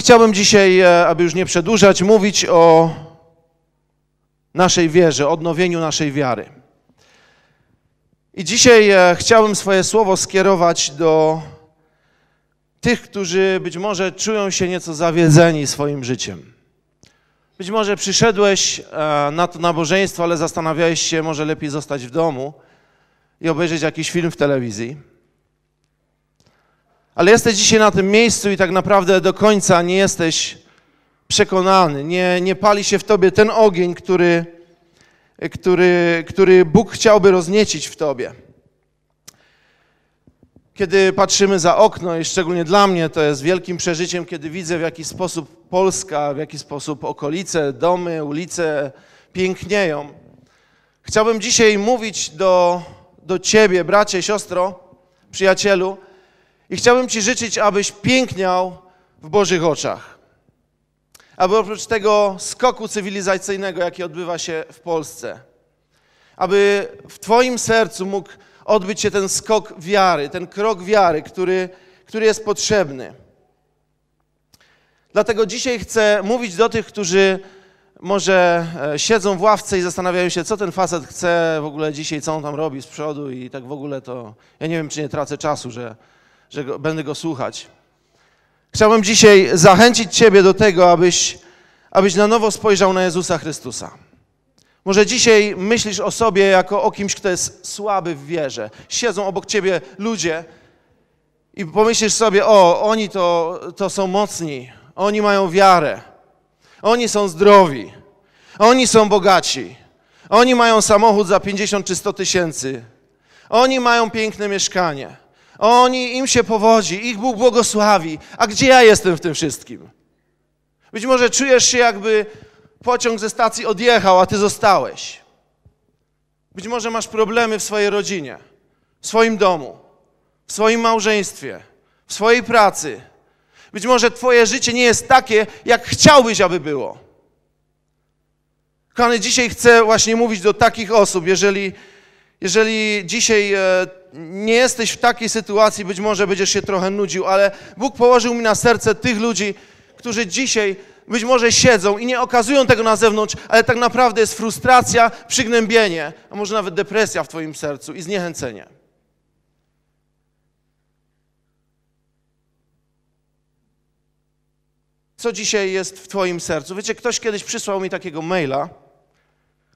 Chciałbym dzisiaj, e, aby już nie przedłużać, mówić o naszej wierze, odnowieniu naszej wiary. I dzisiaj e, chciałbym swoje słowo skierować do tych, którzy być może czują się nieco zawiedzeni swoim życiem. Być może przyszedłeś e, na to nabożeństwo, ale zastanawiałeś się, może lepiej zostać w domu i obejrzeć jakiś film w telewizji. Ale jesteś dzisiaj na tym miejscu i tak naprawdę do końca nie jesteś przekonany, nie, nie pali się w tobie ten ogień, który, który, który Bóg chciałby rozniecić w tobie. Kiedy patrzymy za okno, i szczególnie dla mnie to jest wielkim przeżyciem, kiedy widzę w jaki sposób Polska, w jaki sposób okolice, domy, ulice pięknieją. Chciałbym dzisiaj mówić do, do ciebie, bracie, siostro, przyjacielu, I chciałbym Ci życzyć, abyś piękniał w Bożych oczach. Aby oprócz tego skoku cywilizacyjnego, jaki odbywa się w Polsce, aby w Twoim sercu mógł odbyć się ten skok wiary, ten krok wiary, który, który jest potrzebny. Dlatego dzisiaj chcę mówić do tych, którzy może e, siedzą w ławce i zastanawiają się, co ten facet chce w ogóle dzisiaj, co on tam robi z przodu i tak w ogóle to... Ja nie wiem, czy nie tracę czasu, że, że go, będę go słuchać. Chciałbym dzisiaj zachęcić Ciebie do tego, abyś, abyś na nowo spojrzał na Jezusa Chrystusa. Może dzisiaj myślisz o sobie jako o kimś, kto jest słaby w wierze. Siedzą obok Ciebie ludzie i pomyślisz sobie, o, oni to, to są mocni, oni mają wiarę. Oni są zdrowi. Oni są bogaci. Oni mają samochód za 50 czy 100 tysięcy. Oni mają piękne mieszkanie. Oni, im się powodzi, ich Bóg błogosławi. A gdzie ja jestem w tym wszystkim? Być może czujesz się, jakby pociąg ze stacji odjechał, a ty zostałeś. Być może masz problemy w swojej rodzinie, w swoim domu, w swoim małżeństwie, w swojej pracy być może Twoje życie nie jest takie, jak chciałbyś, aby było. Kochany, dzisiaj chcę właśnie mówić do takich osób, jeżeli, jeżeli dzisiaj e, nie jesteś w takiej sytuacji, być może będziesz się trochę nudził, ale Bóg położył mi na serce tych ludzi, którzy dzisiaj być może siedzą i nie okazują tego na zewnątrz, ale tak naprawdę jest frustracja, przygnębienie, a może nawet depresja w Twoim sercu i zniechęcenie. Co dzisiaj jest w Twoim sercu? Wiecie, ktoś kiedyś przysłał mi takiego maila.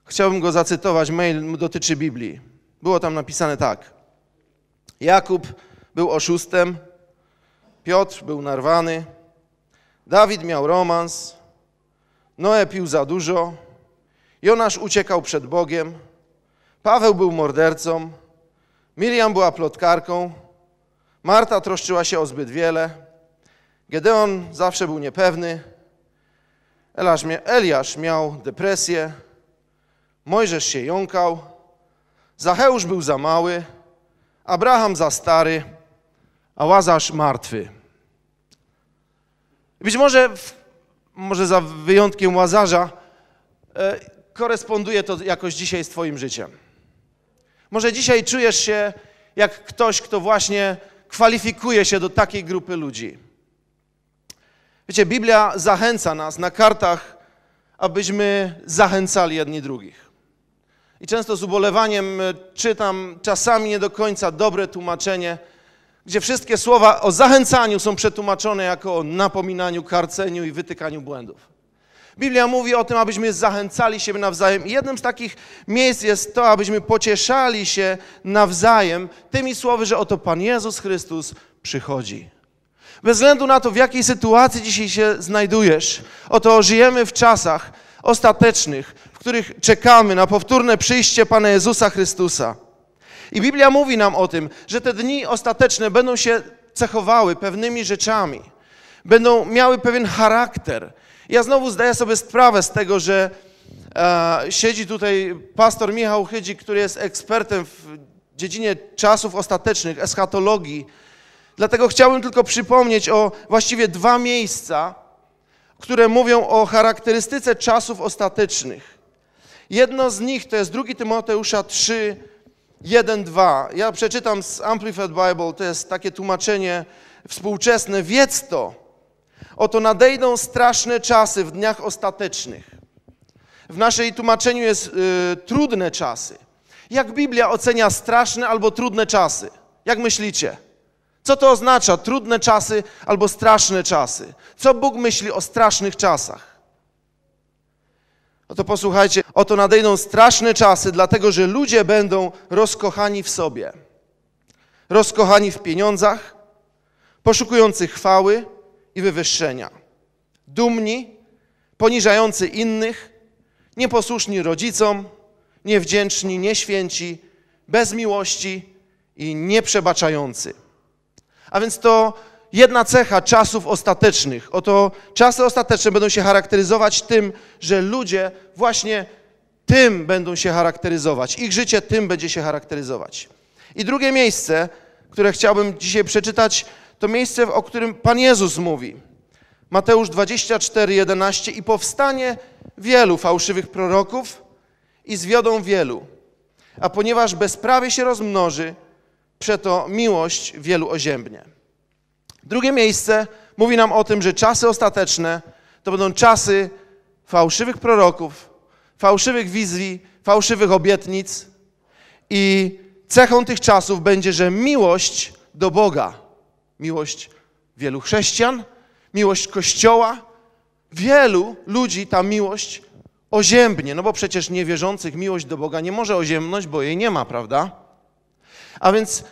Chciałbym go zacytować. Mail dotyczy Biblii. Było tam napisane tak. Jakub był oszustem, Piotr był narwany, Dawid miał romans, Noe pił za dużo, Jonasz uciekał przed Bogiem, Paweł był mordercą, Miriam była plotkarką, Marta troszczyła się o zbyt wiele, Gedeon zawsze był niepewny. Eliasz miał depresję. Mojżesz się jąkał. Zacheusz był za mały. Abraham za stary. A Łazarz martwy. Być może, może za wyjątkiem Łazarza, e, koresponduje to jakoś dzisiaj z Twoim życiem. Może dzisiaj czujesz się jak ktoś, kto właśnie kwalifikuje się do takiej grupy ludzi. Wiecie, Biblia zachęca nas na kartach, abyśmy zachęcali jedni drugich. I często z ubolewaniem e, czytam czasami nie do końca dobre tłumaczenie, gdzie wszystkie słowa o zachęcaniu są przetłumaczone jako o napominaniu, karceniu i wytykaniu błędów. Biblia mówi o tym, abyśmy zachęcali siebie nawzajem. I jednym z takich miejsc jest to, abyśmy pocieszali się nawzajem tymi słowy, że oto Pan Jezus Chrystus przychodzi. Bez względu na to, w jakiej sytuacji dzisiaj się znajdujesz, oto żyjemy w czasach ostatecznych, w których czekamy na powtórne przyjście Pana Jezusa Chrystusa. I Biblia mówi nam o tym, że te dni ostateczne będą się cechowały pewnymi rzeczami, będą miały pewien charakter. Ja znowu zdaję sobie sprawę z tego, że e, siedzi tutaj pastor Michał Chydzik, który jest ekspertem w dziedzinie czasów ostatecznych, eschatologii, Dlatego chciałbym tylko przypomnieć o właściwie dwa miejsca, które mówią o charakterystyce czasów ostatecznych. Jedno z nich to jest 2 Tymoteusza 3, 1, 2. Ja przeczytam z Amplified Bible, to jest takie tłumaczenie współczesne. Wiedz to, oto nadejdą straszne czasy w dniach ostatecznych. W naszej tłumaczeniu jest y, trudne czasy. Jak Biblia ocenia straszne albo trudne czasy? Jak myślicie? Co to oznacza? Trudne czasy albo straszne czasy. Co Bóg myśli o strasznych czasach? Oto posłuchajcie, oto nadejdą straszne czasy, dlatego że ludzie będą rozkochani w sobie. Rozkochani w pieniądzach, poszukujący chwały i wywyższenia. Dumni, poniżający innych, nieposłuszni rodzicom, niewdzięczni, nieświęci, bez miłości i nieprzebaczający. A więc to jedna cecha czasów ostatecznych. Oto czasy ostateczne będą się charakteryzować tym, że ludzie właśnie tym będą się charakteryzować. Ich życie tym będzie się charakteryzować. I drugie miejsce, które chciałbym dzisiaj przeczytać, To miejsce, o którym Pan Jezus mówi. Mateusz 24, 11 i powstanie wielu fałszywych proroków i zwiodą wielu. A ponieważ bezprawie się rozmnoży, przeto miłość wielu oziębnie. Drugie miejsce mówi nam o tym, że czasy ostateczne to będą czasy fałszywych proroków, fałszywych wizji, fałszywych obietnic i cechą tych czasów będzie, że miłość do Boga, miłość wielu chrześcijan, miłość Kościoła, wielu ludzi ta miłość oziębnie, no bo przecież niewierzących miłość do Boga nie może oziębnąć, bo jej nie ma, prawda? A więc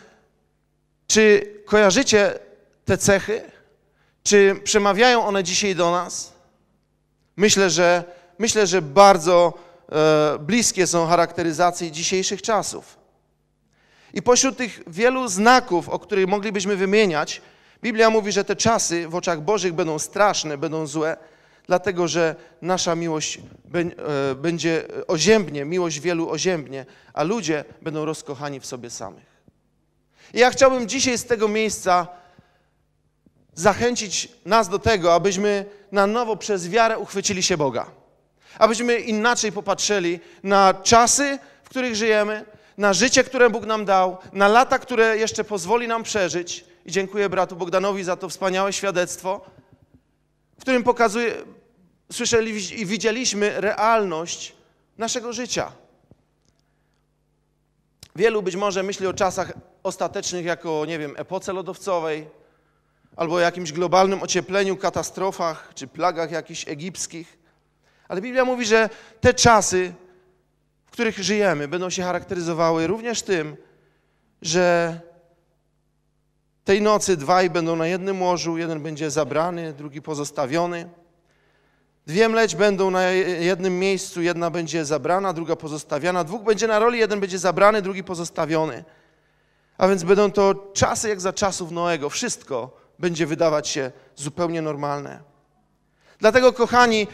czy kojarzycie te cechy? Czy przemawiają one dzisiaj do nas? Myślę, że, myślę, że bardzo e, bliskie są charakteryzacji dzisiejszych czasów. I pośród tych wielu znaków, o których moglibyśmy wymieniać, Biblia mówi, że te czasy w oczach Bożych będą straszne, będą złe, dlatego że nasza miłość e, będzie oziębnie, miłość wielu oziębnie, a ludzie będą rozkochani w sobie samych. I ja chciałbym dzisiaj z tego miejsca zachęcić nas do tego, abyśmy na nowo przez wiarę uchwycili się Boga. Abyśmy inaczej popatrzyli na czasy, w których żyjemy, na życie, które Bóg nam dał, na lata, które jeszcze pozwoli nam przeżyć. I dziękuję bratu Bogdanowi za to wspaniałe świadectwo, w którym pokazuje, słyszeli i widzieliśmy realność naszego życia. Wielu być może myśli o czasach ostatecznych jako, nie wiem, epoce lodowcowej, albo o jakimś globalnym ociepleniu, katastrofach czy plagach jakichś egipskich. Ale Biblia mówi, że te czasy, w których żyjemy, będą się charakteryzowały również tym, że tej nocy dwaj będą na jednym łożu, jeden będzie zabrany, drugi pozostawiony. Dwie mleć będą na jednym miejscu, jedna będzie zabrana, druga pozostawiona. Dwóch będzie na roli, jeden będzie zabrany, drugi pozostawiony. A więc będą to czasy jak za czasów Noego. Wszystko będzie wydawać się zupełnie normalne. Dlatego, kochani,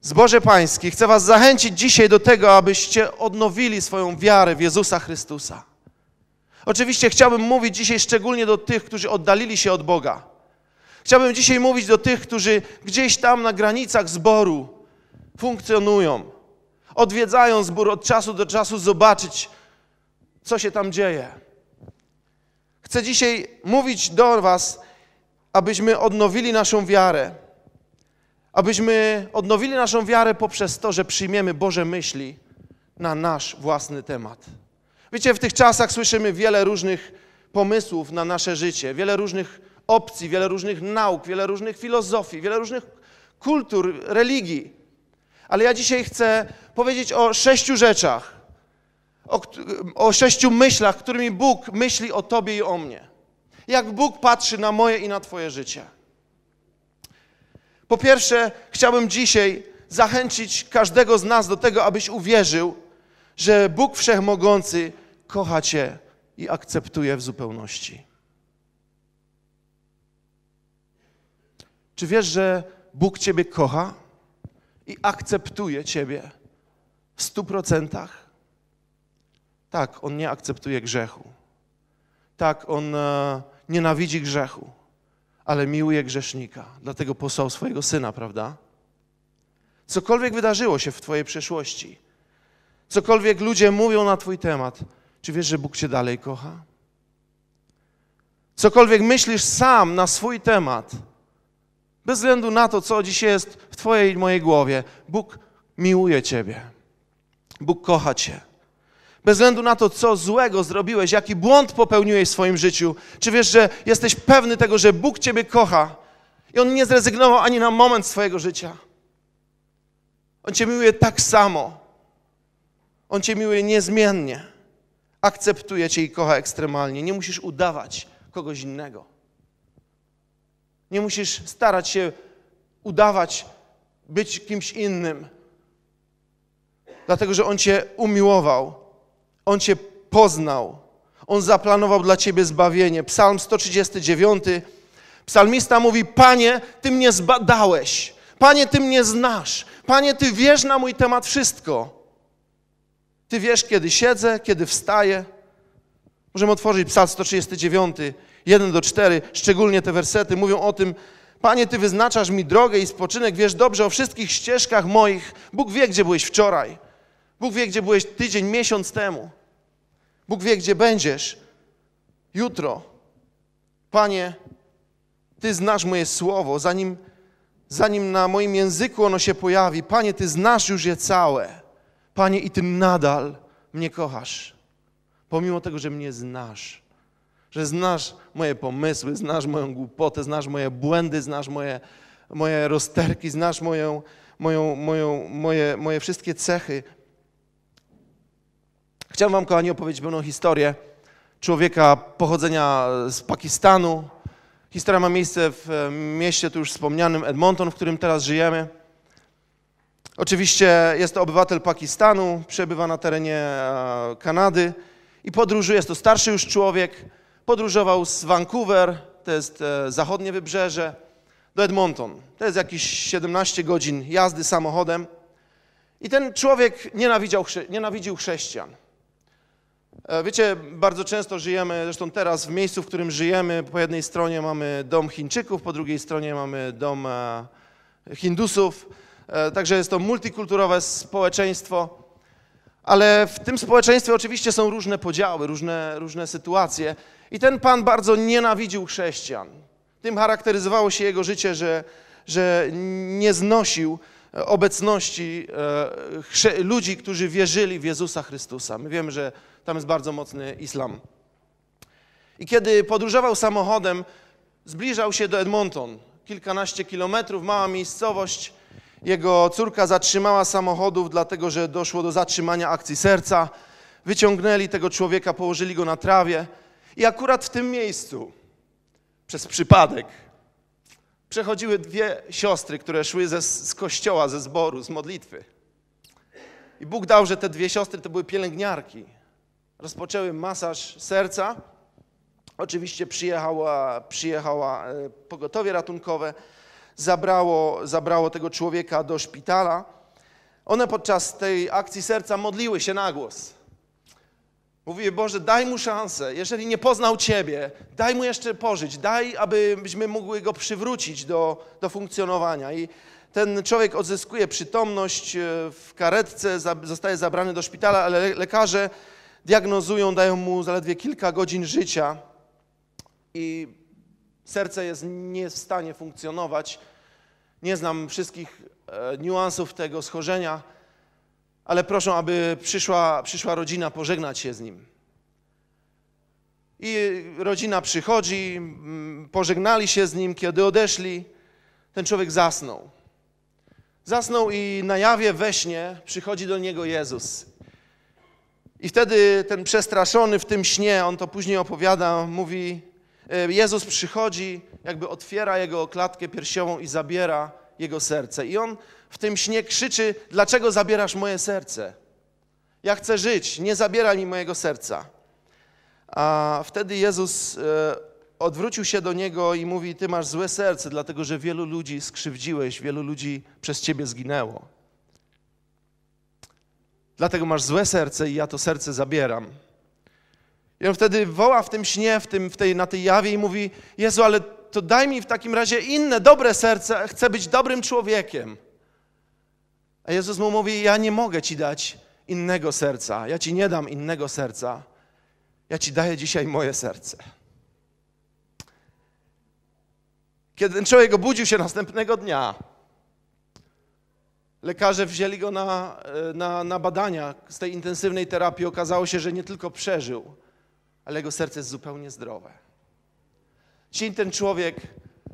zboże pańskie, chcę was zachęcić dzisiaj do tego, abyście odnowili swoją wiarę w Jezusa Chrystusa. Oczywiście chciałbym mówić dzisiaj szczególnie do tych, którzy oddalili się od Boga. Chciałbym dzisiaj mówić do tych, którzy gdzieś tam na granicach zboru funkcjonują, odwiedzają zbór od czasu do czasu, zobaczyć, co się tam dzieje. Chcę dzisiaj mówić do Was, abyśmy odnowili naszą wiarę. Abyśmy odnowili naszą wiarę poprzez to, że przyjmiemy Boże myśli na nasz własny temat. Wiecie, w tych czasach słyszymy wiele różnych pomysłów na nasze życie, wiele różnych opcji, wiele różnych nauk, wiele różnych filozofii, wiele różnych kultur, religii. Ale ja dzisiaj chcę powiedzieć o sześciu rzeczach, o, o sześciu myślach, którymi Bóg myśli o Tobie i o mnie. Jak Bóg patrzy na moje i na Twoje życie. Po pierwsze, chciałbym dzisiaj zachęcić każdego z nas do tego, abyś uwierzył, że Bóg Wszechmogący kocha Cię i akceptuje w zupełności. Czy wiesz, że Bóg Ciebie kocha i akceptuje Ciebie w stu procentach? Tak, on nie akceptuje grzechu. Tak, on e, nienawidzi grzechu, ale miłuje grzesznika. Dlatego posłał swojego syna, prawda? Cokolwiek wydarzyło się w Twojej przeszłości, cokolwiek ludzie mówią na Twój temat, czy wiesz, że Bóg Cię dalej kocha? Cokolwiek myślisz sam na swój temat, bez względu na to, co dzisiaj jest w Twojej i mojej głowie, Bóg miłuje Ciebie. Bóg kocha Cię. Bez względu na to, co złego zrobiłeś, jaki błąd popełniłeś w swoim życiu, czy wiesz, że jesteś pewny tego, że Bóg Ciebie kocha i On nie zrezygnował ani na moment swojego życia. On Cię miłuje tak samo. On Cię miłuje niezmiennie. Akceptuje Cię i kocha ekstremalnie. Nie musisz udawać kogoś innego. Nie musisz starać się udawać, być kimś innym. Dlatego, że On Cię umiłował on Cię poznał. On zaplanował dla Ciebie zbawienie. Psalm 139. Psalmista mówi: Panie, Ty mnie zbadałeś. Panie, Ty mnie znasz. Panie, Ty wiesz na mój temat wszystko. Ty wiesz, kiedy siedzę, kiedy wstaję. Możemy otworzyć Psalm 139 1 do 4, szczególnie te wersety mówią o tym, Panie, Ty wyznaczasz mi drogę i spoczynek, wiesz dobrze o wszystkich ścieżkach moich. Bóg wie, gdzie byłeś wczoraj. Bóg wie, gdzie byłeś tydzień, miesiąc temu. Bóg wie, gdzie będziesz jutro. Panie, Ty znasz moje słowo, zanim, zanim na moim języku ono się pojawi. Panie, Ty znasz już je całe. Panie, i Ty nadal mnie kochasz. Pomimo tego, że mnie znasz. Że znasz moje pomysły, znasz moją głupotę, znasz moje błędy, znasz moje, moje rozterki, znasz moją, moją, moją, moje, moje wszystkie cechy. Chciałem Wam, kochani, opowiedzieć pewną historię człowieka pochodzenia z Pakistanu. Historia ma miejsce w e, mieście tu już wspomnianym Edmonton, w którym teraz żyjemy. Oczywiście jest to obywatel Pakistanu, przebywa na terenie e, Kanady i podróżuje. Jest to starszy już człowiek. Podróżował z Vancouver, to jest e, zachodnie wybrzeże, do Edmonton. To jest jakieś 17 godzin jazdy samochodem. I ten człowiek nienawidział, nienawidził chrześcijan. E, wiecie, bardzo często żyjemy, zresztą teraz w miejscu, w którym żyjemy, po jednej stronie mamy dom Chińczyków, po drugiej stronie mamy dom e, Hindusów, e, także jest to multikulturowe społeczeństwo, ale w tym społeczeństwie oczywiście są różne podziały, różne, różne sytuacje i ten pan bardzo nienawidził chrześcijan. Tym charakteryzowało się jego życie, że, że nie znosił obecności ludzi, którzy wierzyli w Jezusa Chrystusa. My wiemy, że tam jest bardzo mocny islam. I kiedy podróżował samochodem, zbliżał się do Edmonton, kilkanaście kilometrów, mała miejscowość. Jego córka zatrzymała samochodów, dlatego że doszło do zatrzymania akcji serca. Wyciągnęli tego człowieka, położyli go na trawie. I akurat w tym miejscu, przez przypadek, przechodziły dwie siostry, które szły ze, z kościoła, ze zboru, z modlitwy. I Bóg dał, że te dwie siostry to były pielęgniarki rozpoczęły masaż serca. Oczywiście przyjechała, przyjechała e, pogotowie ratunkowe, zabrało, zabrało tego człowieka do szpitala. One podczas tej akcji serca modliły się na głos. Mówiły, Boże, daj mu szansę. Jeżeli nie poznał Ciebie, daj mu jeszcze pożyć. Daj, abyśmy mogły go przywrócić do, do funkcjonowania. I ten człowiek odzyskuje przytomność e, w karetce, zostaje zabrany do szpitala, ale lekarze diagnozują, dają mu zaledwie kilka godzin życia i serce jest, nie w stanie funkcjonować. Nie znam wszystkich e, niuansów tego schorzenia, ale proszę, aby przyszła, przyszła rodzina pożegnać się z nim. I rodzina przychodzi, pożegnali się z nim, kiedy odeszli, ten człowiek zasnął. Zasnął i na jawie we śnie przychodzi do niego Jezus i wtedy ten przestraszony w tym śnie, on to później opowiada, mówi: e, Jezus przychodzi, jakby otwiera jego klatkę piersiową i zabiera jego serce. I on w tym śnie krzyczy: Dlaczego zabierasz moje serce? Ja chcę żyć, nie zabieraj mi mojego serca. A wtedy Jezus e, odwrócił się do niego i mówi: Ty masz złe serce, dlatego że wielu ludzi skrzywdziłeś, wielu ludzi przez ciebie zginęło. Dlatego masz złe serce i ja to serce zabieram. I on wtedy woła w tym śnie, w tym, w tej, na tej jawie i mówi: Jezu, ale to daj mi w takim razie inne, dobre serce, chcę być dobrym człowiekiem. A Jezus mu mówi: Ja nie mogę ci dać innego serca, ja ci nie dam innego serca, ja ci daję dzisiaj moje serce. Kiedy ten człowiek obudził się następnego dnia, Lekarze wzięli go na, e, na, na badania z tej intensywnej terapii. Okazało się, że nie tylko przeżył, ale jego serce jest zupełnie zdrowe. Dzisiaj ten człowiek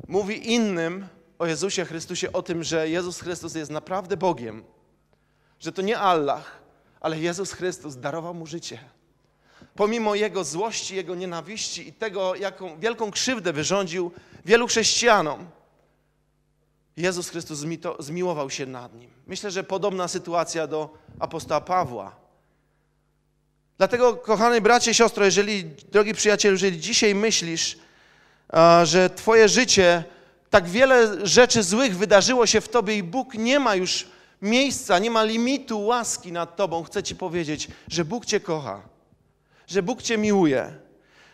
mówi innym o Jezusie Chrystusie, o tym, że Jezus Chrystus jest naprawdę Bogiem, że to nie Allah, ale Jezus Chrystus darował mu życie. Pomimo jego złości, jego nienawiści i tego, jaką wielką krzywdę wyrządził wielu chrześcijanom, Jezus Chrystus zmiłował się nad nim. Myślę, że podobna sytuacja do apostoła Pawła. Dlatego, kochany bracie, siostro, jeżeli, drogi przyjacielu, jeżeli dzisiaj myślisz, że Twoje życie, tak wiele rzeczy złych wydarzyło się w Tobie i Bóg nie ma już miejsca, nie ma limitu łaski nad Tobą, chcę Ci powiedzieć, że Bóg Cię kocha, że Bóg Cię miłuje,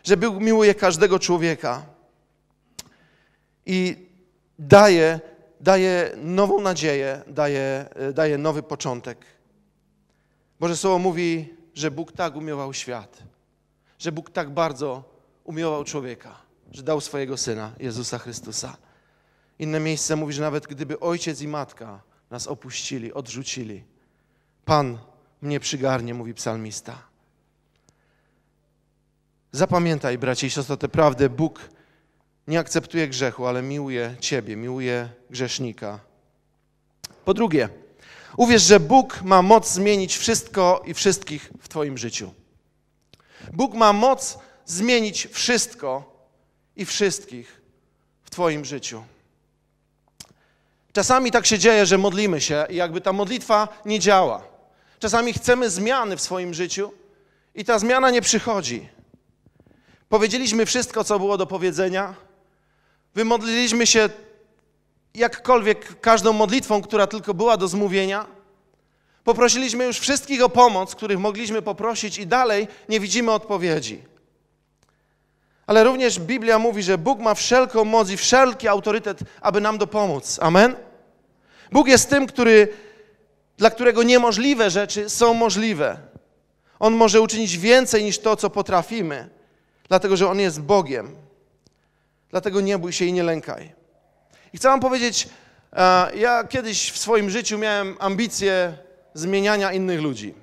że Bóg miłuje każdego człowieka i daje, daje nową nadzieję, daje, daje nowy początek. Boże Słowo mówi, że Bóg tak umiłował świat, że Bóg tak bardzo umiłował człowieka, że dał swojego Syna, Jezusa Chrystusa. Inne miejsce mówi, że nawet gdyby ojciec i matka nas opuścili, odrzucili, Pan mnie przygarnie, mówi psalmista. Zapamiętaj, bracie i siostro, tę prawdę. Bóg nie akceptuje grzechu, ale miłuje Ciebie, miłuje grzesznika. Po drugie, uwierz, że Bóg ma moc zmienić wszystko i wszystkich w Twoim życiu. Bóg ma moc zmienić wszystko i wszystkich w Twoim życiu. Czasami tak się dzieje, że modlimy się i jakby ta modlitwa nie działa. Czasami chcemy zmiany w swoim życiu i ta zmiana nie przychodzi. Powiedzieliśmy wszystko, co było do powiedzenia. Wymodliliśmy się jakkolwiek każdą modlitwą, która tylko była do zmówienia. Poprosiliśmy już wszystkich o pomoc, których mogliśmy poprosić, i dalej nie widzimy odpowiedzi. Ale również Biblia mówi, że Bóg ma wszelką moc i wszelki autorytet, aby nam dopomóc. Amen? Bóg jest tym, który, dla którego niemożliwe rzeczy są możliwe. On może uczynić więcej niż to, co potrafimy, dlatego że On jest Bogiem. Dlatego nie bój się i nie lękaj. I chcę Wam powiedzieć, e, ja kiedyś w swoim życiu miałem ambicje zmieniania innych ludzi.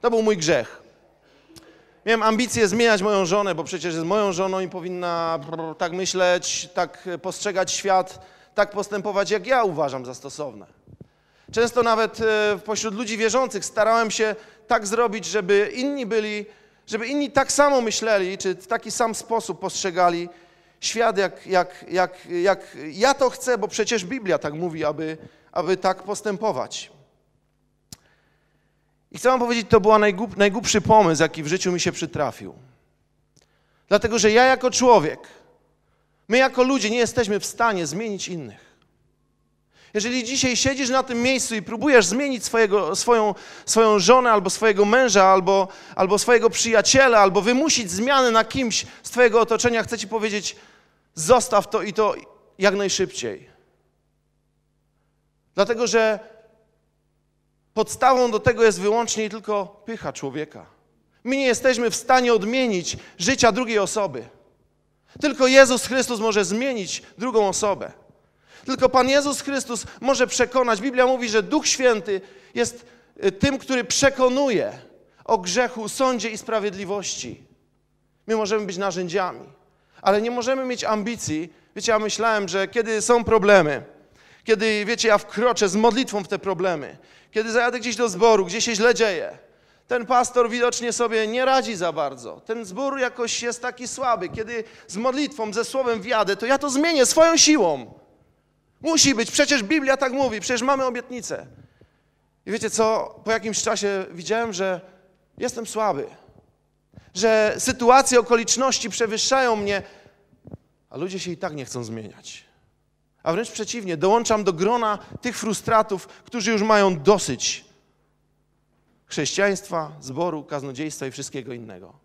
To był mój grzech. Miałem ambicje zmieniać moją żonę, bo przecież jest moją żoną i powinna tak myśleć, tak postrzegać świat, tak postępować, jak ja uważam za stosowne. Często nawet e, pośród ludzi wierzących starałem się tak zrobić, żeby inni byli, żeby inni tak samo myśleli, czy w taki sam sposób postrzegali świat, jak, jak, jak, jak ja to chcę, bo przecież Biblia tak mówi, aby, aby tak postępować. I chcę wam powiedzieć, to był najgłup, najgłupszy pomysł, jaki w życiu mi się przytrafił. Dlatego, że ja jako człowiek, my jako ludzie nie jesteśmy w stanie zmienić innych. Jeżeli dzisiaj siedzisz na tym miejscu i próbujesz zmienić swojego, swoją, swoją żonę, albo swojego męża, albo, albo swojego przyjaciela, albo wymusić zmiany na kimś z Twojego otoczenia, chcę Ci powiedzieć, zostaw to i to jak najszybciej. Dlatego, że podstawą do tego jest wyłącznie tylko pycha człowieka. My nie jesteśmy w stanie odmienić życia drugiej osoby. Tylko Jezus Chrystus może zmienić drugą osobę. Tylko Pan Jezus Chrystus może przekonać. Biblia mówi, że Duch Święty jest y, tym, który przekonuje o grzechu, sądzie i sprawiedliwości. My możemy być narzędziami, ale nie możemy mieć ambicji. Wiecie, ja myślałem, że kiedy są problemy, kiedy, wiecie, ja wkroczę z modlitwą w te problemy, kiedy zajadę gdzieś do zboru, gdzie się źle dzieje, ten pastor widocznie sobie nie radzi za bardzo. Ten zbór jakoś jest taki słaby. Kiedy z modlitwą, ze słowem wjadę, to ja to zmienię swoją siłą. Musi być, przecież Biblia tak mówi, przecież mamy obietnicę. I wiecie co? Po jakimś czasie widziałem, że jestem słaby, że sytuacje, okoliczności przewyższają mnie, a ludzie się i tak nie chcą zmieniać. A wręcz przeciwnie, dołączam do grona tych frustratów, którzy już mają dosyć chrześcijaństwa, zboru, kaznodziejstwa i wszystkiego innego.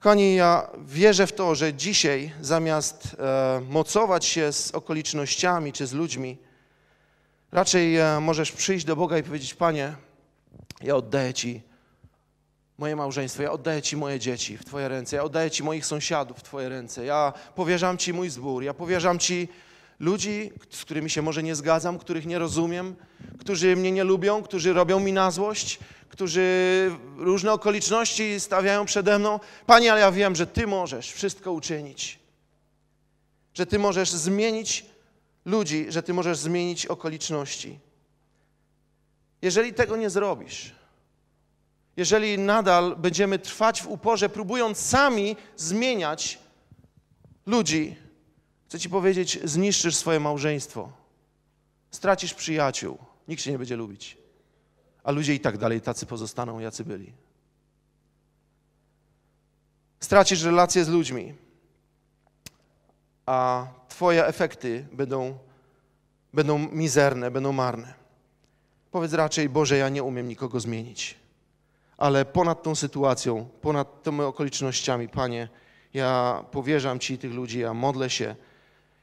Kochani, ja wierzę w to, że dzisiaj zamiast e, mocować się z okolicznościami czy z ludźmi, raczej e, możesz przyjść do Boga i powiedzieć: Panie, ja oddaję Ci moje małżeństwo, ja oddaję Ci moje dzieci w Twoje ręce, ja oddaję Ci moich sąsiadów w Twoje ręce, ja powierzam Ci mój zbór, ja powierzam Ci ludzi, z którymi się może nie zgadzam, których nie rozumiem, którzy mnie nie lubią, którzy robią mi na złość, którzy różne okoliczności stawiają przede mną. Panie, ale ja wiem, że Ty możesz wszystko uczynić. Że Ty możesz zmienić ludzi, że Ty możesz zmienić okoliczności. Jeżeli tego nie zrobisz, jeżeli nadal będziemy trwać w uporze, próbując sami zmieniać ludzi, chcę Ci powiedzieć, zniszczysz swoje małżeństwo, stracisz przyjaciół, nikt się nie będzie lubić a ludzie i tak dalej tacy pozostaną, jacy byli. Stracisz relacje z ludźmi, a Twoje efekty będą, będą mizerne, będą marne. Powiedz raczej, Boże, ja nie umiem nikogo zmienić, ale ponad tą sytuacją, ponad tymi okolicznościami, Panie, ja powierzam Ci tych ludzi, ja modlę się,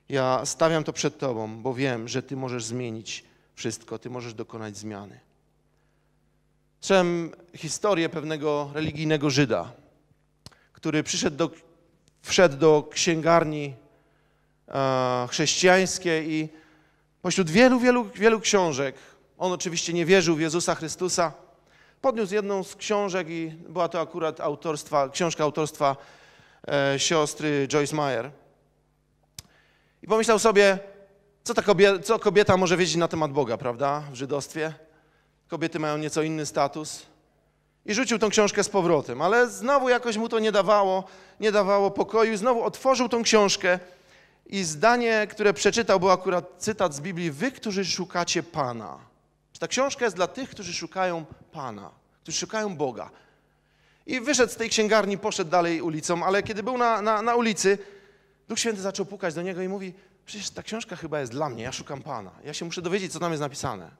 ja stawiam to przed Tobą, bo wiem, że Ty możesz zmienić wszystko, Ty możesz dokonać zmiany. Słyszałem historię pewnego religijnego Żyda, który przyszedł do, wszedł do księgarni e, chrześcijańskiej i pośród wielu, wielu, wielu książek, on oczywiście nie wierzył w Jezusa Chrystusa, podniósł jedną z książek i była to akurat autorstwa, książka autorstwa e, siostry Joyce Meyer. I pomyślał sobie, co, ta kobieta, co kobieta może wiedzieć na temat Boga, prawda, w żydostwie? Kobiety mają nieco inny status. I rzucił tą książkę z powrotem, ale znowu jakoś mu to nie dawało, nie dawało pokoju. Znowu otworzył tą książkę i zdanie, które przeczytał, był akurat cytat z Biblii: Wy, którzy szukacie Pana. Ta książka jest dla tych, którzy szukają Pana, którzy szukają Boga. I wyszedł z tej księgarni, poszedł dalej ulicą, ale kiedy był na, na, na ulicy, Duch Święty zaczął pukać do niego i mówi: Przecież ta książka chyba jest dla mnie, ja szukam Pana. Ja się muszę dowiedzieć, co tam jest napisane.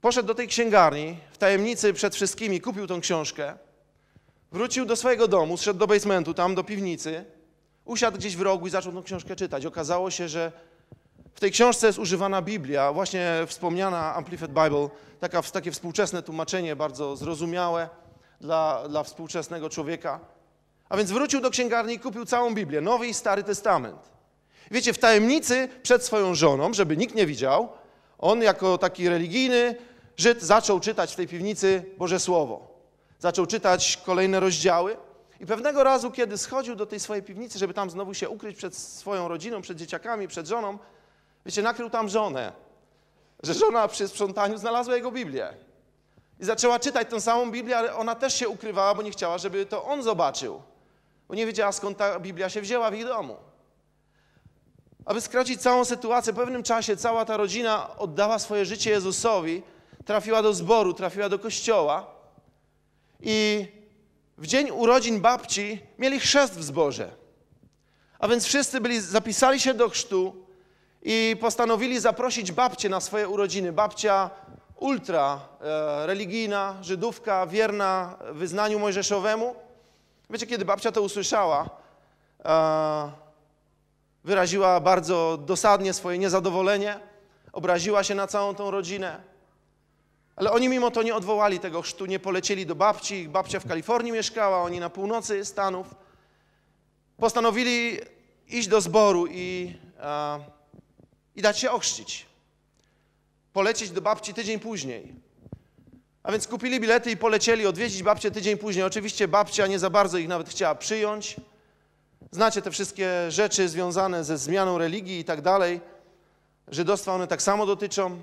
Poszedł do tej księgarni, w tajemnicy przed wszystkimi kupił tą książkę, wrócił do swojego domu, zszedł do basementu, tam do piwnicy, usiadł gdzieś w rogu i zaczął tą książkę czytać. Okazało się, że w tej książce jest używana Biblia, właśnie wspomniana Amplified Bible, taka, takie współczesne tłumaczenie, bardzo zrozumiałe dla, dla współczesnego człowieka. A więc wrócił do księgarni i kupił całą Biblię, Nowy i Stary Testament. Wiecie, w tajemnicy przed swoją żoną, żeby nikt nie widział, on jako taki religijny Żyd zaczął czytać w tej piwnicy Boże Słowo. Zaczął czytać kolejne rozdziały. I pewnego razu, kiedy schodził do tej swojej piwnicy, żeby tam znowu się ukryć przed swoją rodziną, przed dzieciakami, przed żoną, wiecie, nakrył tam żonę. Że żona przy sprzątaniu znalazła jego Biblię. I zaczęła czytać tę samą Biblię, ale ona też się ukrywała, bo nie chciała, żeby to on zobaczył. Bo nie wiedziała, skąd ta Biblia się wzięła w ich domu. Aby skrócić całą sytuację, w pewnym czasie cała ta rodzina oddała swoje życie Jezusowi, trafiła do zboru, trafiła do kościoła i w dzień urodzin babci mieli chrzest w zborze. A więc wszyscy byli, zapisali się do chrztu i postanowili zaprosić babcię na swoje urodziny. Babcia ultra e, religijna, żydówka, wierna wyznaniu mojżeszowemu. Wiecie, kiedy babcia to usłyszała, e, wyraziła bardzo dosadnie swoje niezadowolenie, obraziła się na całą tą rodzinę. Ale oni mimo to nie odwołali tego chrztu, nie polecieli do babci. Babcia w Kalifornii mieszkała, oni na północy Stanów. Postanowili iść do zboru i, a, i dać się ochrzcić. Polecieć do babci tydzień później. A więc kupili bilety i polecieli odwiedzić babcię tydzień później. Oczywiście babcia nie za bardzo ich nawet chciała przyjąć. Znacie te wszystkie rzeczy związane ze zmianą religii i tak dalej. Żydostwa one tak samo dotyczą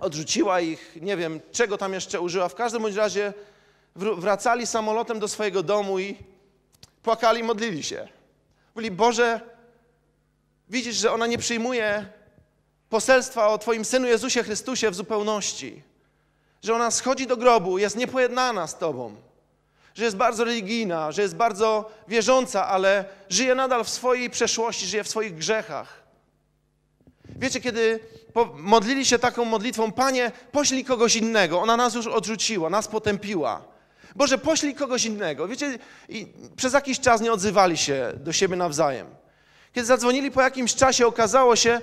odrzuciła ich, nie wiem, czego tam jeszcze użyła. W każdym bądź razie wracali samolotem do swojego domu i płakali, modlili się. Mówili, Boże, widzisz, że ona nie przyjmuje poselstwa o Twoim Synu Jezusie Chrystusie w zupełności. Że ona schodzi do grobu, jest niepojednana z Tobą. Że jest bardzo religijna, że jest bardzo wierząca, ale żyje nadal w swojej przeszłości, żyje w swoich grzechach. Wiecie, kiedy modlili się taką modlitwą, Panie, poślij kogoś innego. Ona nas już odrzuciła, nas potępiła. Boże, poślij kogoś innego. Wiecie, i przez jakiś czas nie odzywali się do siebie nawzajem. Kiedy zadzwonili po jakimś czasie, okazało się,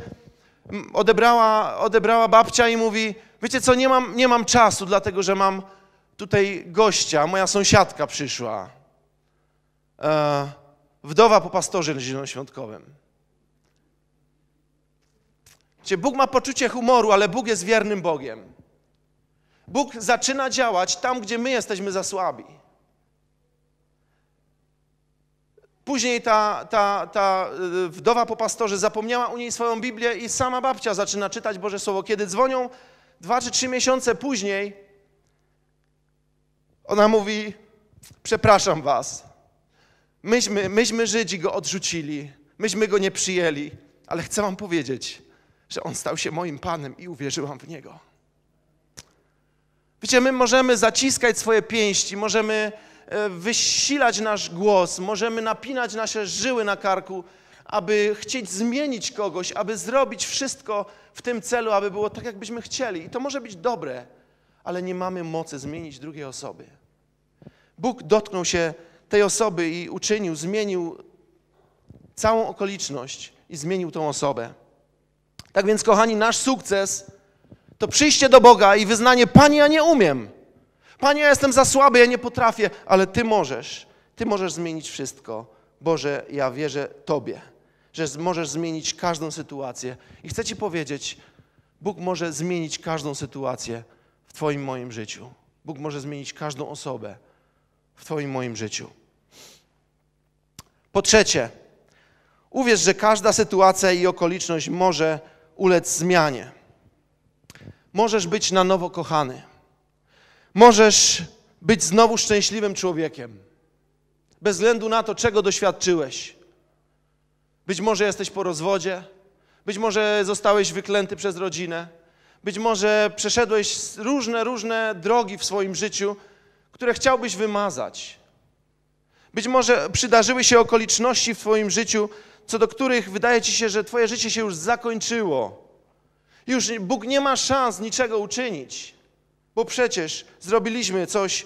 odebrała, odebrała babcia i mówi, wiecie co, nie mam, nie mam czasu, dlatego że mam tutaj gościa, moja sąsiadka przyszła. E, wdowa po pastorze zielonoświątkowym. Bóg ma poczucie humoru, ale Bóg jest wiernym Bogiem. Bóg zaczyna działać tam, gdzie my jesteśmy za słabi. Później ta, ta, ta y, wdowa po pastorze zapomniała u niej swoją Biblię i sama babcia zaczyna czytać Boże Słowo. Kiedy dzwonią dwa czy trzy miesiące później, ona mówi, przepraszam was, myśmy, myśmy Żydzi go odrzucili, myśmy go nie przyjęli, ale chcę wam powiedzieć, że On stał się moim Panem i uwierzyłam w Niego. Wiecie, my możemy zaciskać swoje pięści, możemy wysilać nasz głos, możemy napinać nasze żyły na karku, aby chcieć zmienić kogoś, aby zrobić wszystko w tym celu, aby było tak, jakbyśmy chcieli. I to może być dobre, ale nie mamy mocy zmienić drugiej osoby. Bóg dotknął się tej osoby i uczynił, zmienił całą okoliczność i zmienił tą osobę. Tak więc, kochani, nasz sukces to przyjście do Boga i wyznanie: Panie, ja nie umiem. Panie, ja jestem za słaby, ja nie potrafię, ale Ty możesz. Ty możesz zmienić wszystko. Boże, ja wierzę Tobie, że możesz zmienić każdą sytuację. I chcę Ci powiedzieć, Bóg może zmienić każdą sytuację w Twoim moim życiu. Bóg może zmienić każdą osobę w Twoim moim życiu. Po trzecie, uwierz, że każda sytuacja i okoliczność może ulec zmianie. Możesz być na nowo kochany. Możesz być znowu szczęśliwym człowiekiem. Bez względu na to, czego doświadczyłeś. Być może jesteś po rozwodzie, być może zostałeś wyklęty przez rodzinę, być może przeszedłeś różne, różne drogi w swoim życiu, które chciałbyś wymazać. Być może przydarzyły się okoliczności w Twoim życiu, co do których wydaje Ci się, że Twoje życie się już zakończyło. Już Bóg nie ma szans niczego uczynić, bo przecież zrobiliśmy coś,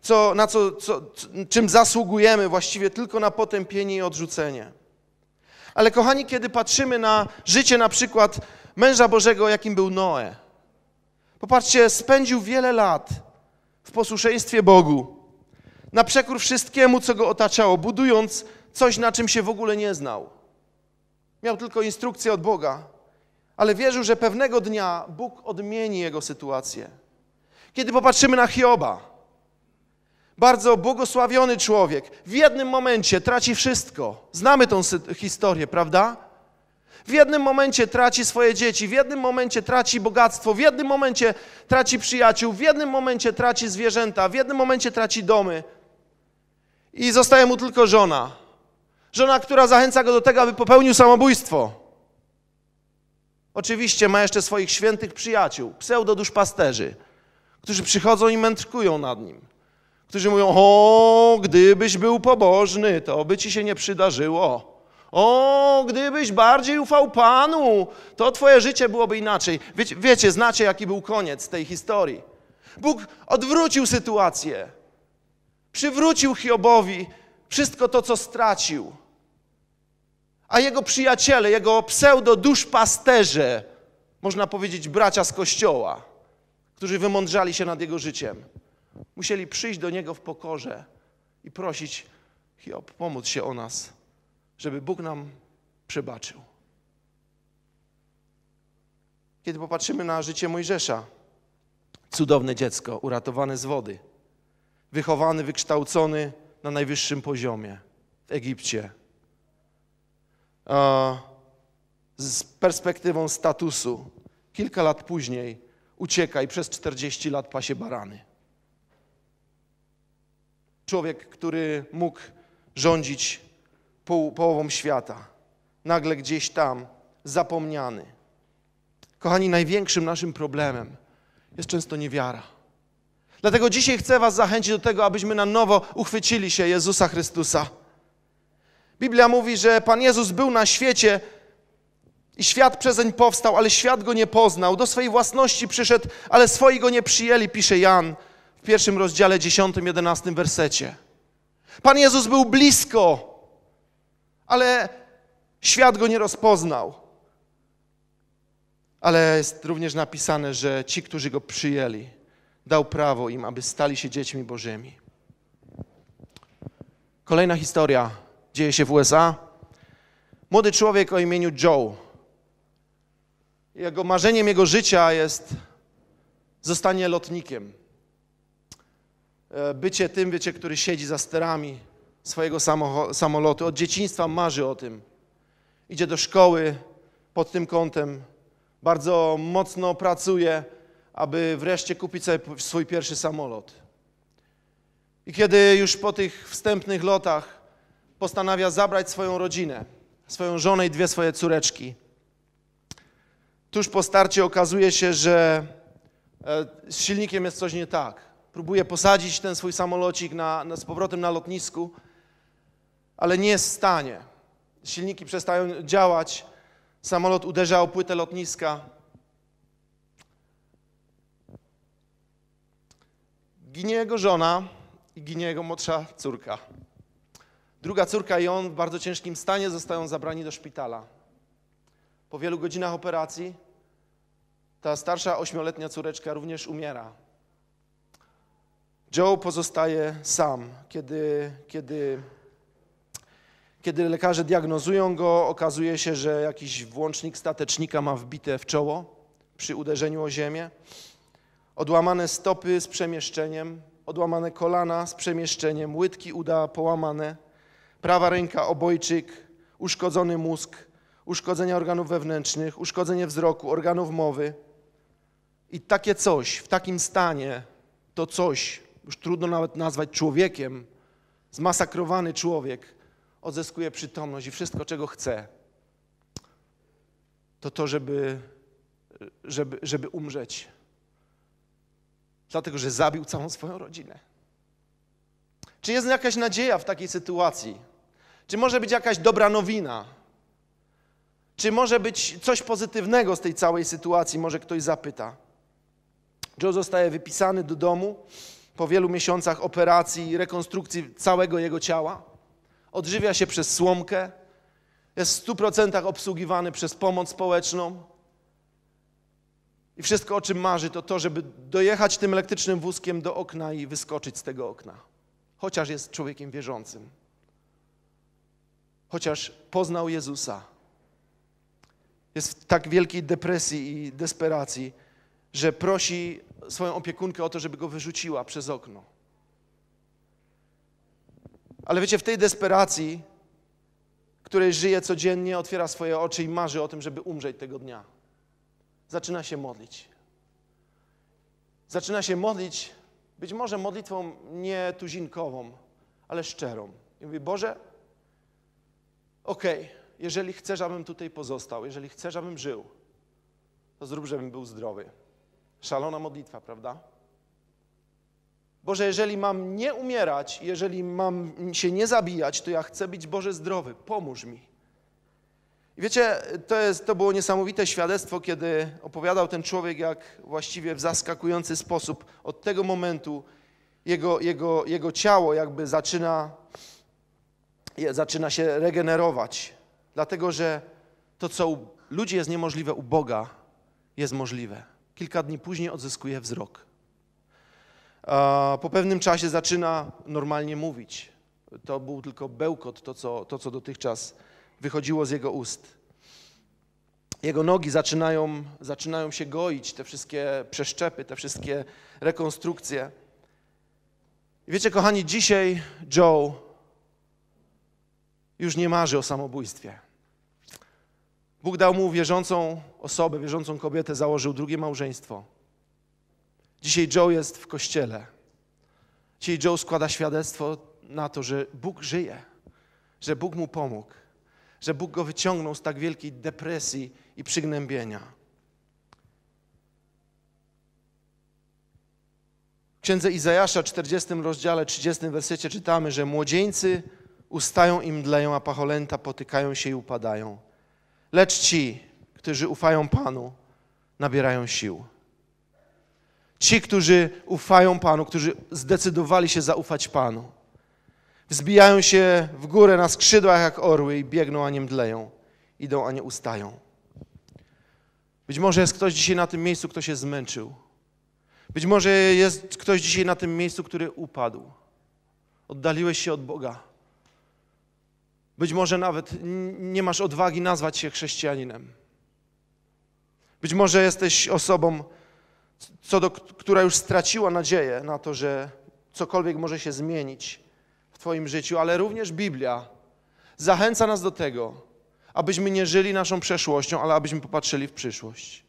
co, na co, co, czym zasługujemy właściwie tylko na potępienie i odrzucenie. Ale kochani, kiedy patrzymy na życie na przykład męża Bożego, jakim był Noe, popatrzcie, spędził wiele lat w posłuszeństwie Bogu, na przekór wszystkiemu, co go otaczało, budując coś, na czym się w ogóle nie znał. Miał tylko instrukcję od Boga, ale wierzył, że pewnego dnia Bóg odmieni jego sytuację. Kiedy popatrzymy na Hioba, bardzo błogosławiony człowiek, w jednym momencie traci wszystko. Znamy tą historię, prawda? W jednym momencie traci swoje dzieci, w jednym momencie traci bogactwo, w jednym momencie traci przyjaciół, w jednym momencie traci zwierzęta, w jednym momencie traci domy. I zostaje mu tylko żona. Żona, która zachęca go do tego, aby popełnił samobójstwo. Oczywiście ma jeszcze swoich świętych przyjaciół, pseudoduszpasterzy, którzy przychodzą i mędrkują nad nim. Którzy mówią, o, gdybyś był pobożny, to by ci się nie przydarzyło. O, gdybyś bardziej ufał Panu, to twoje życie byłoby inaczej. Wiecie, wiecie, znacie, jaki był koniec tej historii. Bóg odwrócił sytuację. Przywrócił Hiobowi wszystko to, co stracił. A jego przyjaciele, jego pseudo-duszpasterze, można powiedzieć bracia z kościoła, którzy wymądrzali się nad jego życiem, musieli przyjść do niego w pokorze i prosić, Hiob, pomóc się o nas, żeby Bóg nam przebaczył. Kiedy popatrzymy na życie Mojżesza, cudowne dziecko, uratowane z wody, wychowany, wykształcony na najwyższym poziomie w Egipcie, z perspektywą statusu, kilka lat później ucieka i przez 40 lat pasie barany. Człowiek, który mógł rządzić pół, połową świata, nagle gdzieś tam zapomniany. Kochani, największym naszym problemem jest często niewiara. Dlatego dzisiaj chcę Was zachęcić do tego, abyśmy na nowo uchwycili się Jezusa Chrystusa. Biblia mówi, że Pan Jezus był na świecie i świat przezeń powstał, ale świat go nie poznał. Do swojej własności przyszedł, ale swoi go nie przyjęli, pisze Jan w pierwszym rozdziale, dziesiątym, jedenastym wersecie. Pan Jezus był blisko, ale świat go nie rozpoznał. Ale jest również napisane, że ci, którzy go przyjęli, dał prawo im, aby stali się dziećmi Bożymi. Kolejna historia dzieje się w USA. Młody człowiek o imieniu Joe. Jego marzeniem jego życia jest zostanie lotnikiem. E, bycie tym, wiecie, który siedzi za sterami swojego samolotu. Od dzieciństwa marzy o tym. Idzie do szkoły pod tym kątem. Bardzo mocno pracuje, aby wreszcie kupić sobie swój pierwszy samolot. I kiedy już po tych wstępnych lotach postanawia zabrać swoją rodzinę, swoją żonę i dwie swoje córeczki. Tuż po starcie okazuje się, że e, z silnikiem jest coś nie tak. Próbuje posadzić ten swój samolocik na, na, z powrotem na lotnisku, ale nie jest w stanie. Silniki przestają działać, samolot uderza o płytę lotniska. ginie jego żona i ginie jego młodsza córka. Druga córka i on w bardzo ciężkim stanie zostają zabrani do szpitala. Po wielu godzinach operacji ta starsza ośmioletnia córeczka również umiera. Joe pozostaje sam, kiedy, kiedy, kiedy lekarze diagnozują go, okazuje się, że jakiś włącznik statecznika ma wbite w czoło przy uderzeniu o ziemię, odłamane stopy z przemieszczeniem, odłamane kolana z przemieszczeniem, łydki uda połamane, prawa ręka obojczyk, uszkodzony mózg, uszkodzenia organów wewnętrznych, uszkodzenie wzroku, organów mowy. I takie coś, w takim stanie, to coś, już trudno nawet nazwać człowiekiem, zmasakrowany człowiek, odzyskuje przytomność i wszystko, czego chce, to to, żeby, żeby, żeby umrzeć. Dlatego, że zabił całą swoją rodzinę. Czy jest jakaś nadzieja w takiej sytuacji? Czy może być jakaś dobra nowina? Czy może być coś pozytywnego z tej całej sytuacji? Może ktoś zapyta. Joe zostaje wypisany do domu po wielu miesiącach operacji i rekonstrukcji całego jego ciała. Odżywia się przez słomkę. Jest w 100% obsługiwany przez pomoc społeczną. I wszystko, o czym marzy, to to, żeby dojechać tym elektrycznym wózkiem do okna i wyskoczyć z tego okna. Chociaż jest człowiekiem wierzącym. Chociaż poznał Jezusa. Jest w tak wielkiej depresji i desperacji, że prosi swoją opiekunkę o to, żeby go wyrzuciła przez okno. Ale wiecie, w tej desperacji, której żyje codziennie, otwiera swoje oczy i marzy o tym, żeby umrzeć tego dnia. Zaczyna się modlić. Zaczyna się modlić, być może modlitwą nie tuzinkową, ale szczerą. I mówi, Boże, okej, okay, jeżeli chcesz, abym tutaj pozostał, jeżeli chcesz, abym żył, to zrób, żebym był zdrowy. Szalona modlitwa, prawda? Boże, jeżeli mam nie umierać, jeżeli mam się nie zabijać, to ja chcę być Boże zdrowy. Pomóż mi. I wiecie, to, jest, to było niesamowite świadectwo, kiedy opowiadał ten człowiek, jak właściwie w zaskakujący sposób od tego momentu jego, jego, jego ciało jakby zaczyna, zaczyna się regenerować. Dlatego, że to, co u ludzi jest niemożliwe, u Boga jest możliwe. Kilka dni później odzyskuje wzrok. Po pewnym czasie zaczyna normalnie mówić. To był tylko bełkot, to co, to, co dotychczas wychodziło z jego ust. Jego nogi zaczynają, zaczynają się goić, te wszystkie przeszczepy, te wszystkie rekonstrukcje. Wiecie, kochani, dzisiaj Joe już nie marzy o samobójstwie. Bóg dał mu wierzącą osobę, wierzącą kobietę, założył drugie małżeństwo. Dzisiaj Joe jest w kościele. Dzisiaj Joe składa świadectwo na to, że Bóg żyje, że Bóg mu pomógł, że Bóg go wyciągnął z tak wielkiej depresji i przygnębienia. W księdze Izajasza, 40 rozdziale, 30 wersecie czytamy, że młodzieńcy ustają i mdleją, a pacholęta potykają się i upadają. Lecz ci, którzy ufają Panu, nabierają sił. Ci, którzy ufają Panu, którzy zdecydowali się zaufać Panu, wzbijają się w górę na skrzydłach jak orły i biegną, a nie mdleją, idą, a nie ustają. Być może jest ktoś dzisiaj na tym miejscu, kto się zmęczył. Być może jest ktoś dzisiaj na tym miejscu, który upadł. Oddaliłeś się od Boga. Być może nawet nie masz odwagi nazwać się chrześcijaninem. Być może jesteś osobą, co do, która już straciła nadzieję na to, że cokolwiek może się zmienić w Twoim życiu, ale również Biblia zachęca nas do tego, abyśmy nie żyli naszą przeszłością, ale abyśmy popatrzyli w przyszłość.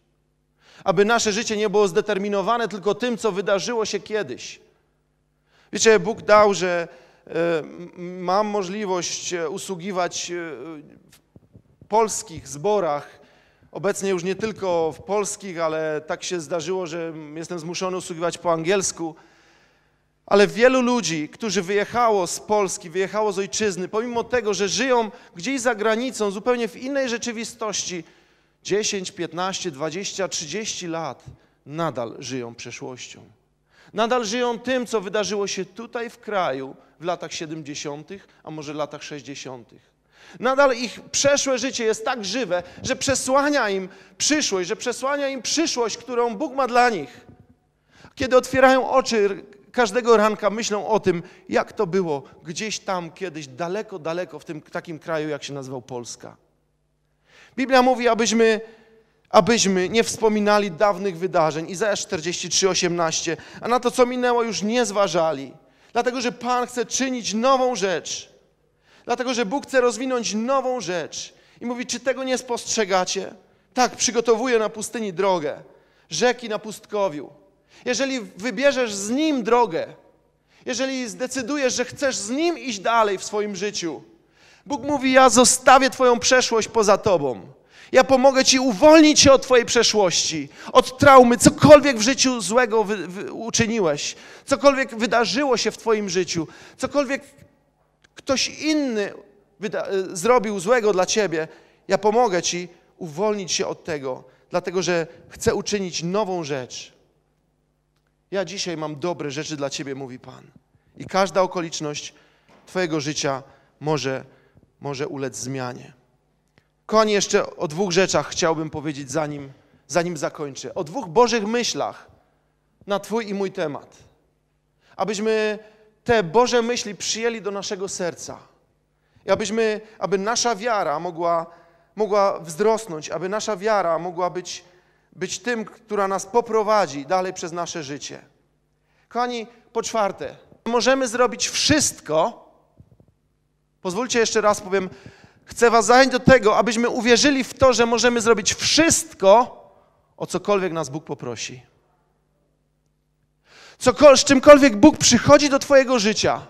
Aby nasze życie nie było zdeterminowane tylko tym, co wydarzyło się kiedyś. Wiecie, Bóg dał, że mam możliwość e, usługiwać e, w polskich zborach, obecnie już nie tylko w polskich, ale tak się zdarzyło, że jestem zmuszony usługiwać po angielsku. Ale wielu ludzi, którzy wyjechało z Polski, wyjechało z ojczyzny, pomimo tego, że żyją gdzieś za granicą, zupełnie w innej rzeczywistości, 10, 15, 20, 30 lat, nadal żyją przeszłością. Nadal żyją tym, co wydarzyło się tutaj w kraju w latach 70., a może latach 60. Nadal ich przeszłe życie jest tak żywe, że przesłania im przyszłość, że przesłania im przyszłość, którą Bóg ma dla nich. Kiedy otwierają oczy każdego ranka, myślą o tym, jak to było gdzieś tam kiedyś, daleko, daleko w tym takim kraju, jak się nazywał Polska. Biblia mówi, abyśmy, abyśmy nie wspominali dawnych wydarzeń, Izajasz 43, 18, a na to, co minęło, już nie zważali. Dlatego, że Pan chce czynić nową rzecz. Dlatego, że Bóg chce rozwinąć nową rzecz. I mówi, czy tego nie spostrzegacie? Tak, przygotowuje na pustyni drogę, rzeki na pustkowiu. Jeżeli wybierzesz z Nim drogę, jeżeli zdecydujesz, że chcesz z Nim iść dalej w swoim życiu, Bóg mówi, ja zostawię Twoją przeszłość poza Tobą. Ja pomogę Ci uwolnić się od Twojej przeszłości, od traumy, cokolwiek w życiu złego wy, wy, uczyniłeś, cokolwiek wydarzyło się w Twoim życiu, cokolwiek ktoś inny wyda, y, zrobił złego dla Ciebie, ja pomogę Ci uwolnić się od tego, dlatego że chcę uczynić nową rzecz. Ja dzisiaj mam dobre rzeczy dla Ciebie, mówi Pan. I każda okoliczność Twojego życia może, może ulec zmianie. Kochani, jeszcze o dwóch rzeczach chciałbym powiedzieć, zanim, zanim zakończę. O dwóch Bożych myślach na Twój i mój temat. Abyśmy te Boże myśli przyjęli do naszego serca. I abyśmy, aby nasza wiara mogła, mogła wzrosnąć, aby nasza wiara mogła być, być tym, która nas poprowadzi dalej przez nasze życie. Kochani, po czwarte, możemy zrobić wszystko. Pozwólcie jeszcze raz powiem, chcę Was zachęcić do tego, abyśmy uwierzyli w to, że możemy zrobić wszystko, o cokolwiek nas Bóg poprosi. Cokol, z czymkolwiek Bóg przychodzi do Twojego życia,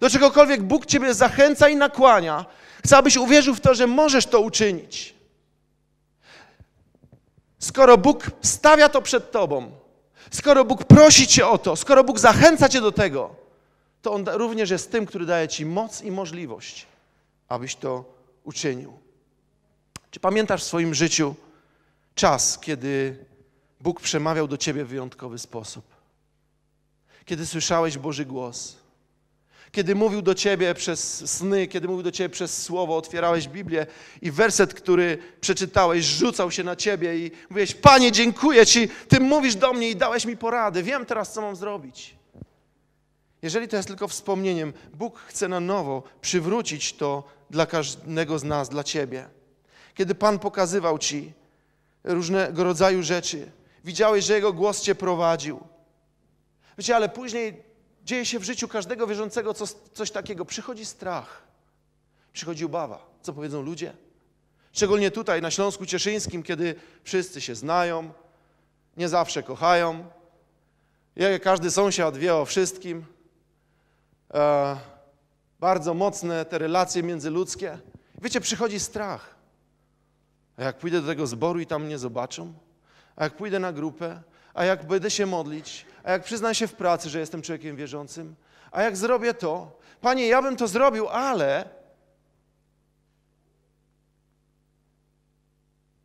do czegokolwiek Bóg Ciebie zachęca i nakłania, chcę, abyś uwierzył w to, że możesz to uczynić. Skoro Bóg stawia to przed Tobą, skoro Bóg prosi Cię o to, skoro Bóg zachęca Cię do tego, to On również jest tym, który daje Ci moc i możliwość, abyś to uczynił. Czy pamiętasz w swoim życiu czas, kiedy Bóg przemawiał do Ciebie w wyjątkowy sposób? Kiedy słyszałeś Boży głos? Kiedy mówił do Ciebie przez sny, kiedy mówił do Ciebie przez słowo, otwierałeś Biblię i werset, który przeczytałeś, rzucał się na Ciebie i mówiłeś, Panie, dziękuję Ci, Ty mówisz do mnie i dałeś mi porady, wiem teraz, co mam zrobić. Jeżeli to jest tylko wspomnieniem, Bóg chce na nowo przywrócić to dla każdego z nas, dla Ciebie. Kiedy Pan pokazywał Ci różnego rodzaju rzeczy, widziałeś, że Jego głos Cię prowadził. Wiecie, ale później dzieje się w życiu każdego wierzącego coś, coś takiego. Przychodzi strach, przychodzi obawa. Co powiedzą ludzie? Szczególnie tutaj na Śląsku Cieszyńskim, kiedy wszyscy się znają, nie zawsze kochają, każdy sąsiad wie o wszystkim. Bardzo mocne te relacje międzyludzkie. Wiecie, przychodzi strach. A jak pójdę do tego zboru i tam mnie zobaczą? A jak pójdę na grupę? A jak będę się modlić? A jak przyznam się w pracy, że jestem człowiekiem wierzącym? A jak zrobię to? Panie, ja bym to zrobił, ale...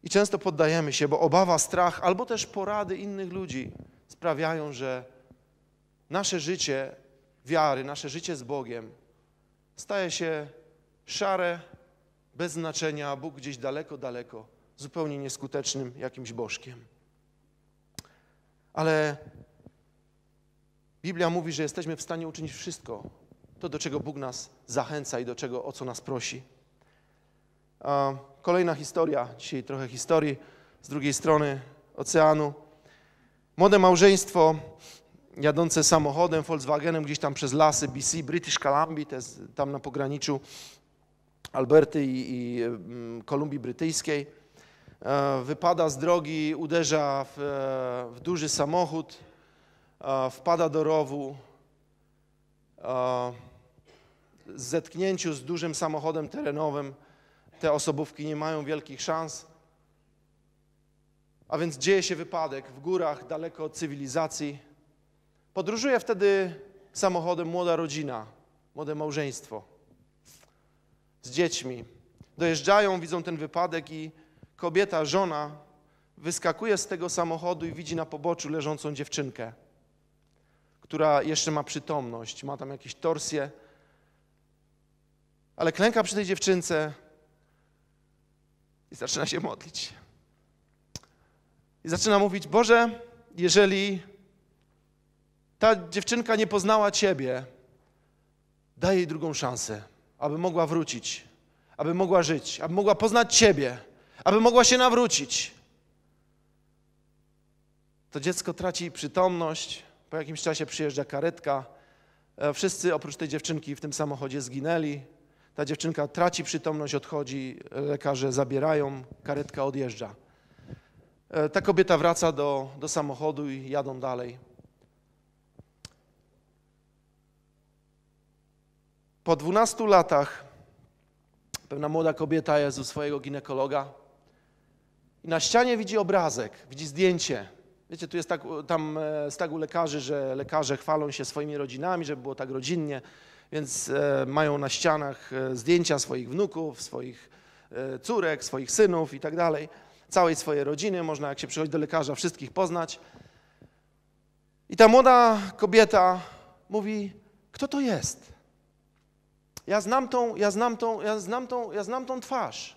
I często poddajemy się, bo obawa, strach albo też porady innych ludzi sprawiają, że nasze życie wiary, nasze życie z Bogiem staje się szare, bez znaczenia, a Bóg gdzieś daleko, daleko, zupełnie nieskutecznym jakimś bożkiem. Ale Biblia mówi, że jesteśmy w stanie uczynić wszystko, to do czego Bóg nas zachęca i do czego, o co nas prosi. A kolejna historia, dzisiaj trochę historii z drugiej strony oceanu. Młode małżeństwo jadące samochodem, Volkswagenem gdzieś tam przez lasy BC, British Columbia, to jest tam na pograniczu Alberty i, i mm, Kolumbii Brytyjskiej. E, wypada z drogi, uderza w, e, w duży samochód, e, wpada do rowu. W zetknięciu z dużym samochodem terenowym te osobówki nie mają wielkich szans. A więc dzieje się wypadek w górach, daleko od cywilizacji. Podróżuje wtedy samochodem młoda rodzina, młode małżeństwo z dziećmi. Dojeżdżają, widzą ten wypadek i kobieta, żona wyskakuje z tego samochodu i widzi na poboczu leżącą dziewczynkę, która jeszcze ma przytomność, ma tam jakieś torsje, ale klęka przy tej dziewczynce i zaczyna się modlić. I zaczyna mówić: Boże, jeżeli ta dziewczynka nie poznała Ciebie, daj jej drugą szansę, aby mogła wrócić, aby mogła żyć, aby mogła poznać Ciebie, aby mogła się nawrócić. To dziecko traci przytomność, po jakimś czasie przyjeżdża karetka. E, Wszyscy oprócz tej dziewczynki w tym samochodzie zginęli. Ta dziewczynka traci przytomność, odchodzi, lekarze zabierają, karetka odjeżdża. E, Ta kobieta wraca do, do samochodu i jadą dalej. Po 12 latach pewna młoda kobieta jest u swojego ginekologa i na ścianie widzi obrazek, widzi zdjęcie. Wiecie, tu jest tak, tam e, z tak u lekarzy, że lekarze chwalą się swoimi rodzinami, żeby było tak rodzinnie, więc e, mają na ścianach e, zdjęcia swoich wnuków, swoich córek, swoich synów i tak dalej. Całej swojej rodziny, można jak się przychodzi do lekarza wszystkich poznać. I ta młoda kobieta mówi, kto to jest? Ja znam tą, ja znam tą, ja znam tą, ja znam tą twarz.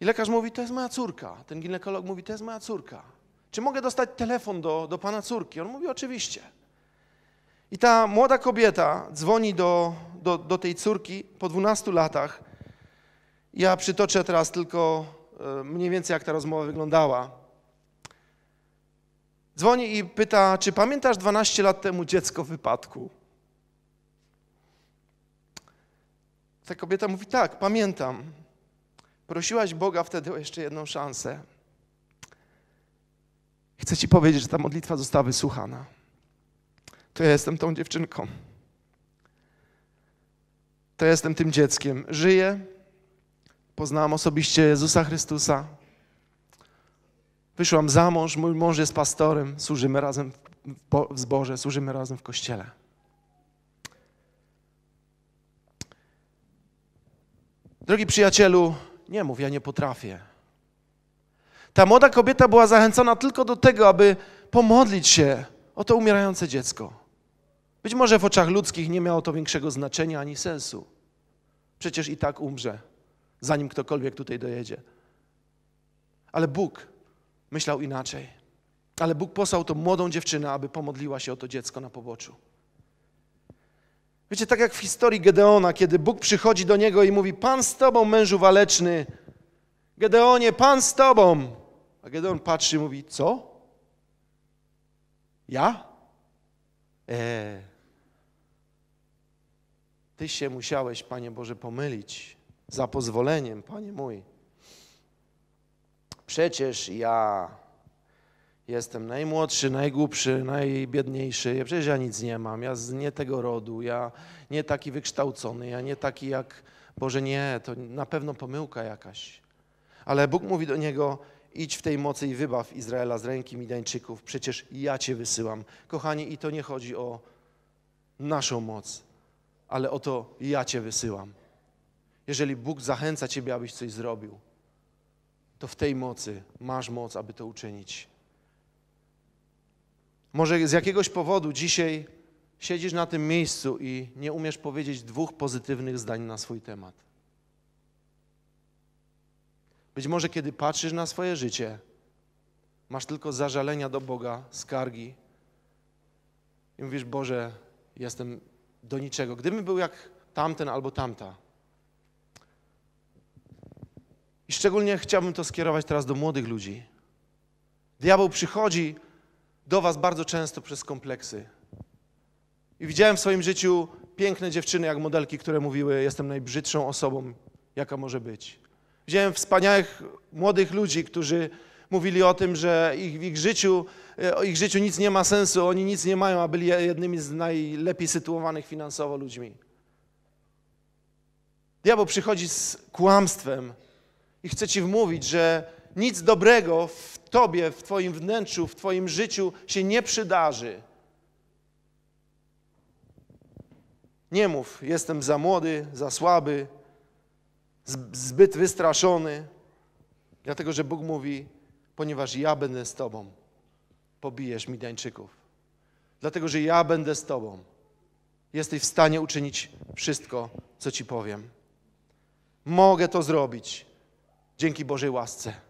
I lekarz mówi, to jest moja córka. Ten ginekolog mówi, to jest moja córka. Czy mogę dostać telefon do, do pana córki? On mówi, oczywiście. I ta młoda kobieta dzwoni do, do, do tej córki po 12 latach. Ja przytoczę teraz tylko e, mniej więcej, jak ta rozmowa wyglądała. Dzwoni i pyta, czy pamiętasz 12 lat temu dziecko w wypadku? Ta kobieta mówi, tak, pamiętam. Prosiłaś Boga wtedy o jeszcze jedną szansę. Chcę ci powiedzieć, że ta modlitwa została wysłuchana. To ja jestem tą dziewczynką. To ja jestem tym dzieckiem. Żyję. Poznałam osobiście Jezusa Chrystusa. Wyszłam za mąż, mój mąż jest pastorem, służymy razem w bo- w zborze, służymy razem w kościele. Drogi przyjacielu, nie mów, ja nie potrafię. Ta młoda kobieta była zachęcona tylko do tego, aby pomodlić się o to umierające dziecko. Być może w oczach ludzkich nie miało to większego znaczenia ani sensu. Przecież i tak umrze, zanim ktokolwiek tutaj dojedzie. Ale Bóg myślał inaczej. Ale Bóg posłał tą młodą dziewczynę, aby pomodliła się o to dziecko na poboczu. Wiecie, tak jak w historii Gedeona, kiedy Bóg przychodzi do niego i mówi: Pan z tobą, mężu waleczny. Gedeonie, Pan z tobą. A Gedeon patrzy i mówi: Co? Ja? Eee. Ty się musiałeś, Panie Boże, pomylić. Za pozwoleniem, Panie mój. Przecież ja jestem najmłodszy, najgłupszy, najbiedniejszy. Przecież ja nic nie mam. Ja z nie tego rodu. Ja nie taki wykształcony. Ja nie taki jak. Boże, nie, to na pewno pomyłka jakaś. Ale Bóg mówi do niego: idź w tej mocy i wybaw Izraela z ręki Midańczyków. Przecież ja cię wysyłam. Kochani, i to nie chodzi o naszą moc, ale o to ja cię wysyłam. Jeżeli Bóg zachęca ciebie, abyś coś zrobił, to w tej mocy masz moc, aby to uczynić. Może z jakiegoś powodu dzisiaj siedzisz na tym miejscu i nie umiesz powiedzieć dwóch pozytywnych zdań na swój temat. Być może kiedy patrzysz na swoje życie, masz tylko zażalenia do Boga, skargi i mówisz, Boże, jestem do niczego. Gdybym był jak tamten albo tamta. I szczególnie chciałbym to skierować teraz do młodych ludzi. Diabeł przychodzi do was bardzo często przez kompleksy. I widziałem w swoim życiu piękne dziewczyny, jak modelki, które mówiły: Jestem najbrzydszą osobą, jaka może być. Widziałem wspaniałych młodych ludzi, którzy mówili o tym, że ich, w ich życiu, e, o ich życiu nic nie ma sensu, oni nic nie mają, a byli jednymi z najlepiej sytuowanych finansowo ludźmi. Diabeł przychodzi z kłamstwem i chce ci wmówić, że nic dobrego w tobie, w twoim wnętrzu, w twoim życiu się nie przydarzy. Nie mów, jestem za młody, za słaby, zbyt wystraszony. Dlatego, że Bóg mówi, ponieważ ja będę z tobą, pobijesz Midańczyków. dlatego że ja będę z Tobą. Jesteś w stanie uczynić wszystko, co Ci powiem. Mogę to zrobić dzięki Bożej łasce.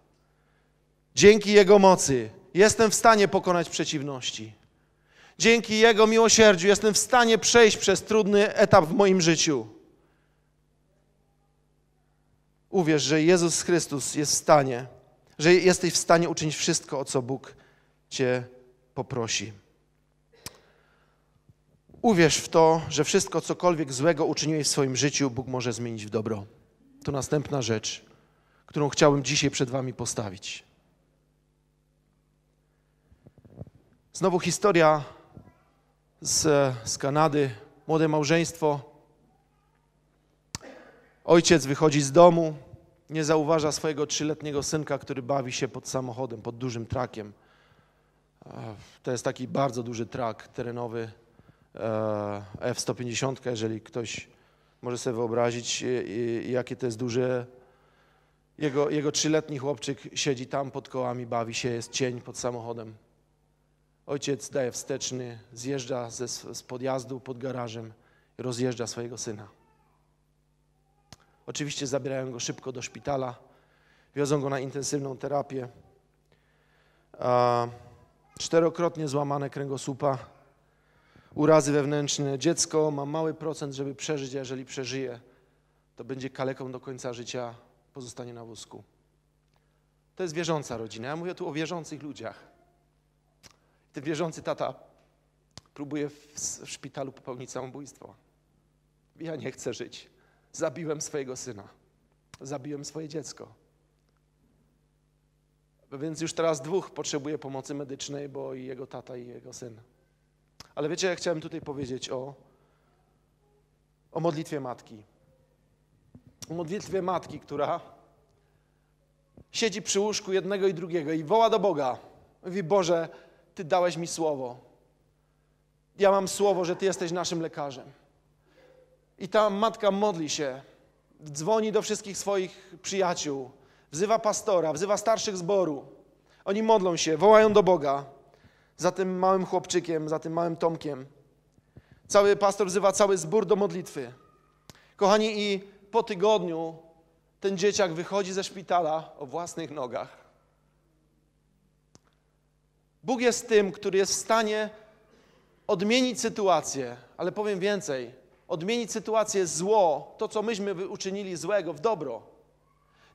Dzięki Jego mocy jestem w stanie pokonać przeciwności. Dzięki Jego miłosierdziu jestem w stanie przejść przez trudny etap w moim życiu. Uwierz, że Jezus Chrystus jest w stanie, że jesteś w stanie uczynić wszystko, o co Bóg Cię poprosi. Uwierz w to, że wszystko, cokolwiek złego uczyniłeś w swoim życiu, Bóg może zmienić w dobro. To następna rzecz, którą chciałbym dzisiaj przed Wami postawić. Znowu historia z, z Kanady. Młode małżeństwo. Ojciec wychodzi z domu, nie zauważa swojego trzyletniego synka, który bawi się pod samochodem, pod dużym trakiem. E, To jest taki bardzo duży trak terenowy e, F-150, jeżeli ktoś może sobie wyobrazić, i- jakie to jest duże. Jego, jego trzyletni chłopczyk siedzi tam pod kołami, bawi się, jest cień pod samochodem. Ojciec daje wsteczny, zjeżdża ze, z podjazdu pod garażem i rozjeżdża swojego syna. Oczywiście zabierają go szybko do szpitala, wiozą go na intensywną terapię. A, czterokrotnie złamane kręgosłupa, urazy wewnętrzne. Dziecko ma mały procent, żeby przeżyć, a jeżeli przeżyje, to będzie kaleką do końca życia, pozostanie na wózku. To jest wierząca rodzina. Ja mówię tu o wierzących ludziach. Ten wierzący tata próbuje w, szpitalu popełnić samobójstwo. Ja nie chcę żyć. Zabiłem swojego syna. Zabiłem swoje dziecko. Więc już teraz dwóch potrzebuje pomocy medycznej, bo i jego tata, i jego syn. Ale wiecie, ja chciałem tutaj powiedzieć o, o modlitwie matki. O modlitwie matki, która siedzi przy łóżku jednego i drugiego i woła do Boga. Mówi, Boże, Ty dałeś mi słowo. Ja mam słowo, że Ty jesteś naszym lekarzem. I ta matka modli się, dzwoni do wszystkich swoich przyjaciół, wzywa pastora, wzywa starszych zboru. Oni modlą się, wołają do Boga za tym małym chłopczykiem, za tym małym Tomkiem. Cały pastor wzywa cały zbór do modlitwy. Kochani, i po tygodniu ten dzieciak wychodzi ze szpitala o własnych nogach. Bóg jest tym, który jest w stanie odmienić sytuację, ale powiem więcej, odmienić sytuację zło, to co myśmy uczynili złego, w dobro.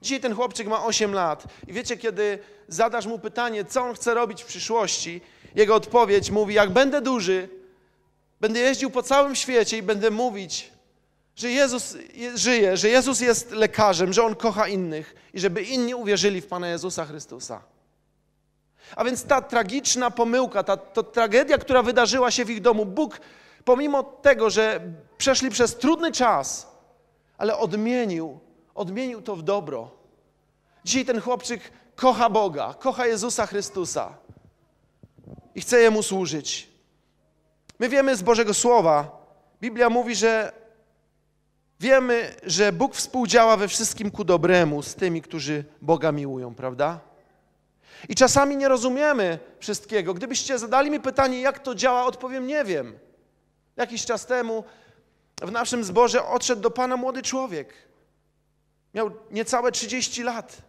Dzisiaj ten chłopczyk ma 8 lat i wiecie, kiedy zadasz mu pytanie, co on chce robić w przyszłości, jego odpowiedź mówi, jak będę duży, będę jeździł po całym świecie i będę mówić, że Jezus je- żyje, że Jezus jest lekarzem, że On kocha innych i żeby inni uwierzyli w Pana Jezusa Chrystusa. A więc ta tragiczna pomyłka, ta to tragedia, która wydarzyła się w ich domu, Bóg, pomimo tego, że przeszli przez trudny czas, ale odmienił, odmienił to w dobro. Dzisiaj ten chłopczyk kocha Boga, kocha Jezusa Chrystusa i chce Jemu służyć. My wiemy z Bożego Słowa, Biblia mówi, że wiemy, że Bóg współdziała we wszystkim ku dobremu z tymi, którzy Boga miłują, prawda? I czasami nie rozumiemy wszystkiego. Gdybyście zadali mi pytanie, jak to działa, odpowiem, nie wiem. Jakiś czas temu w naszym zborze odszedł do Pana młody człowiek. Miał niecałe 30 lat.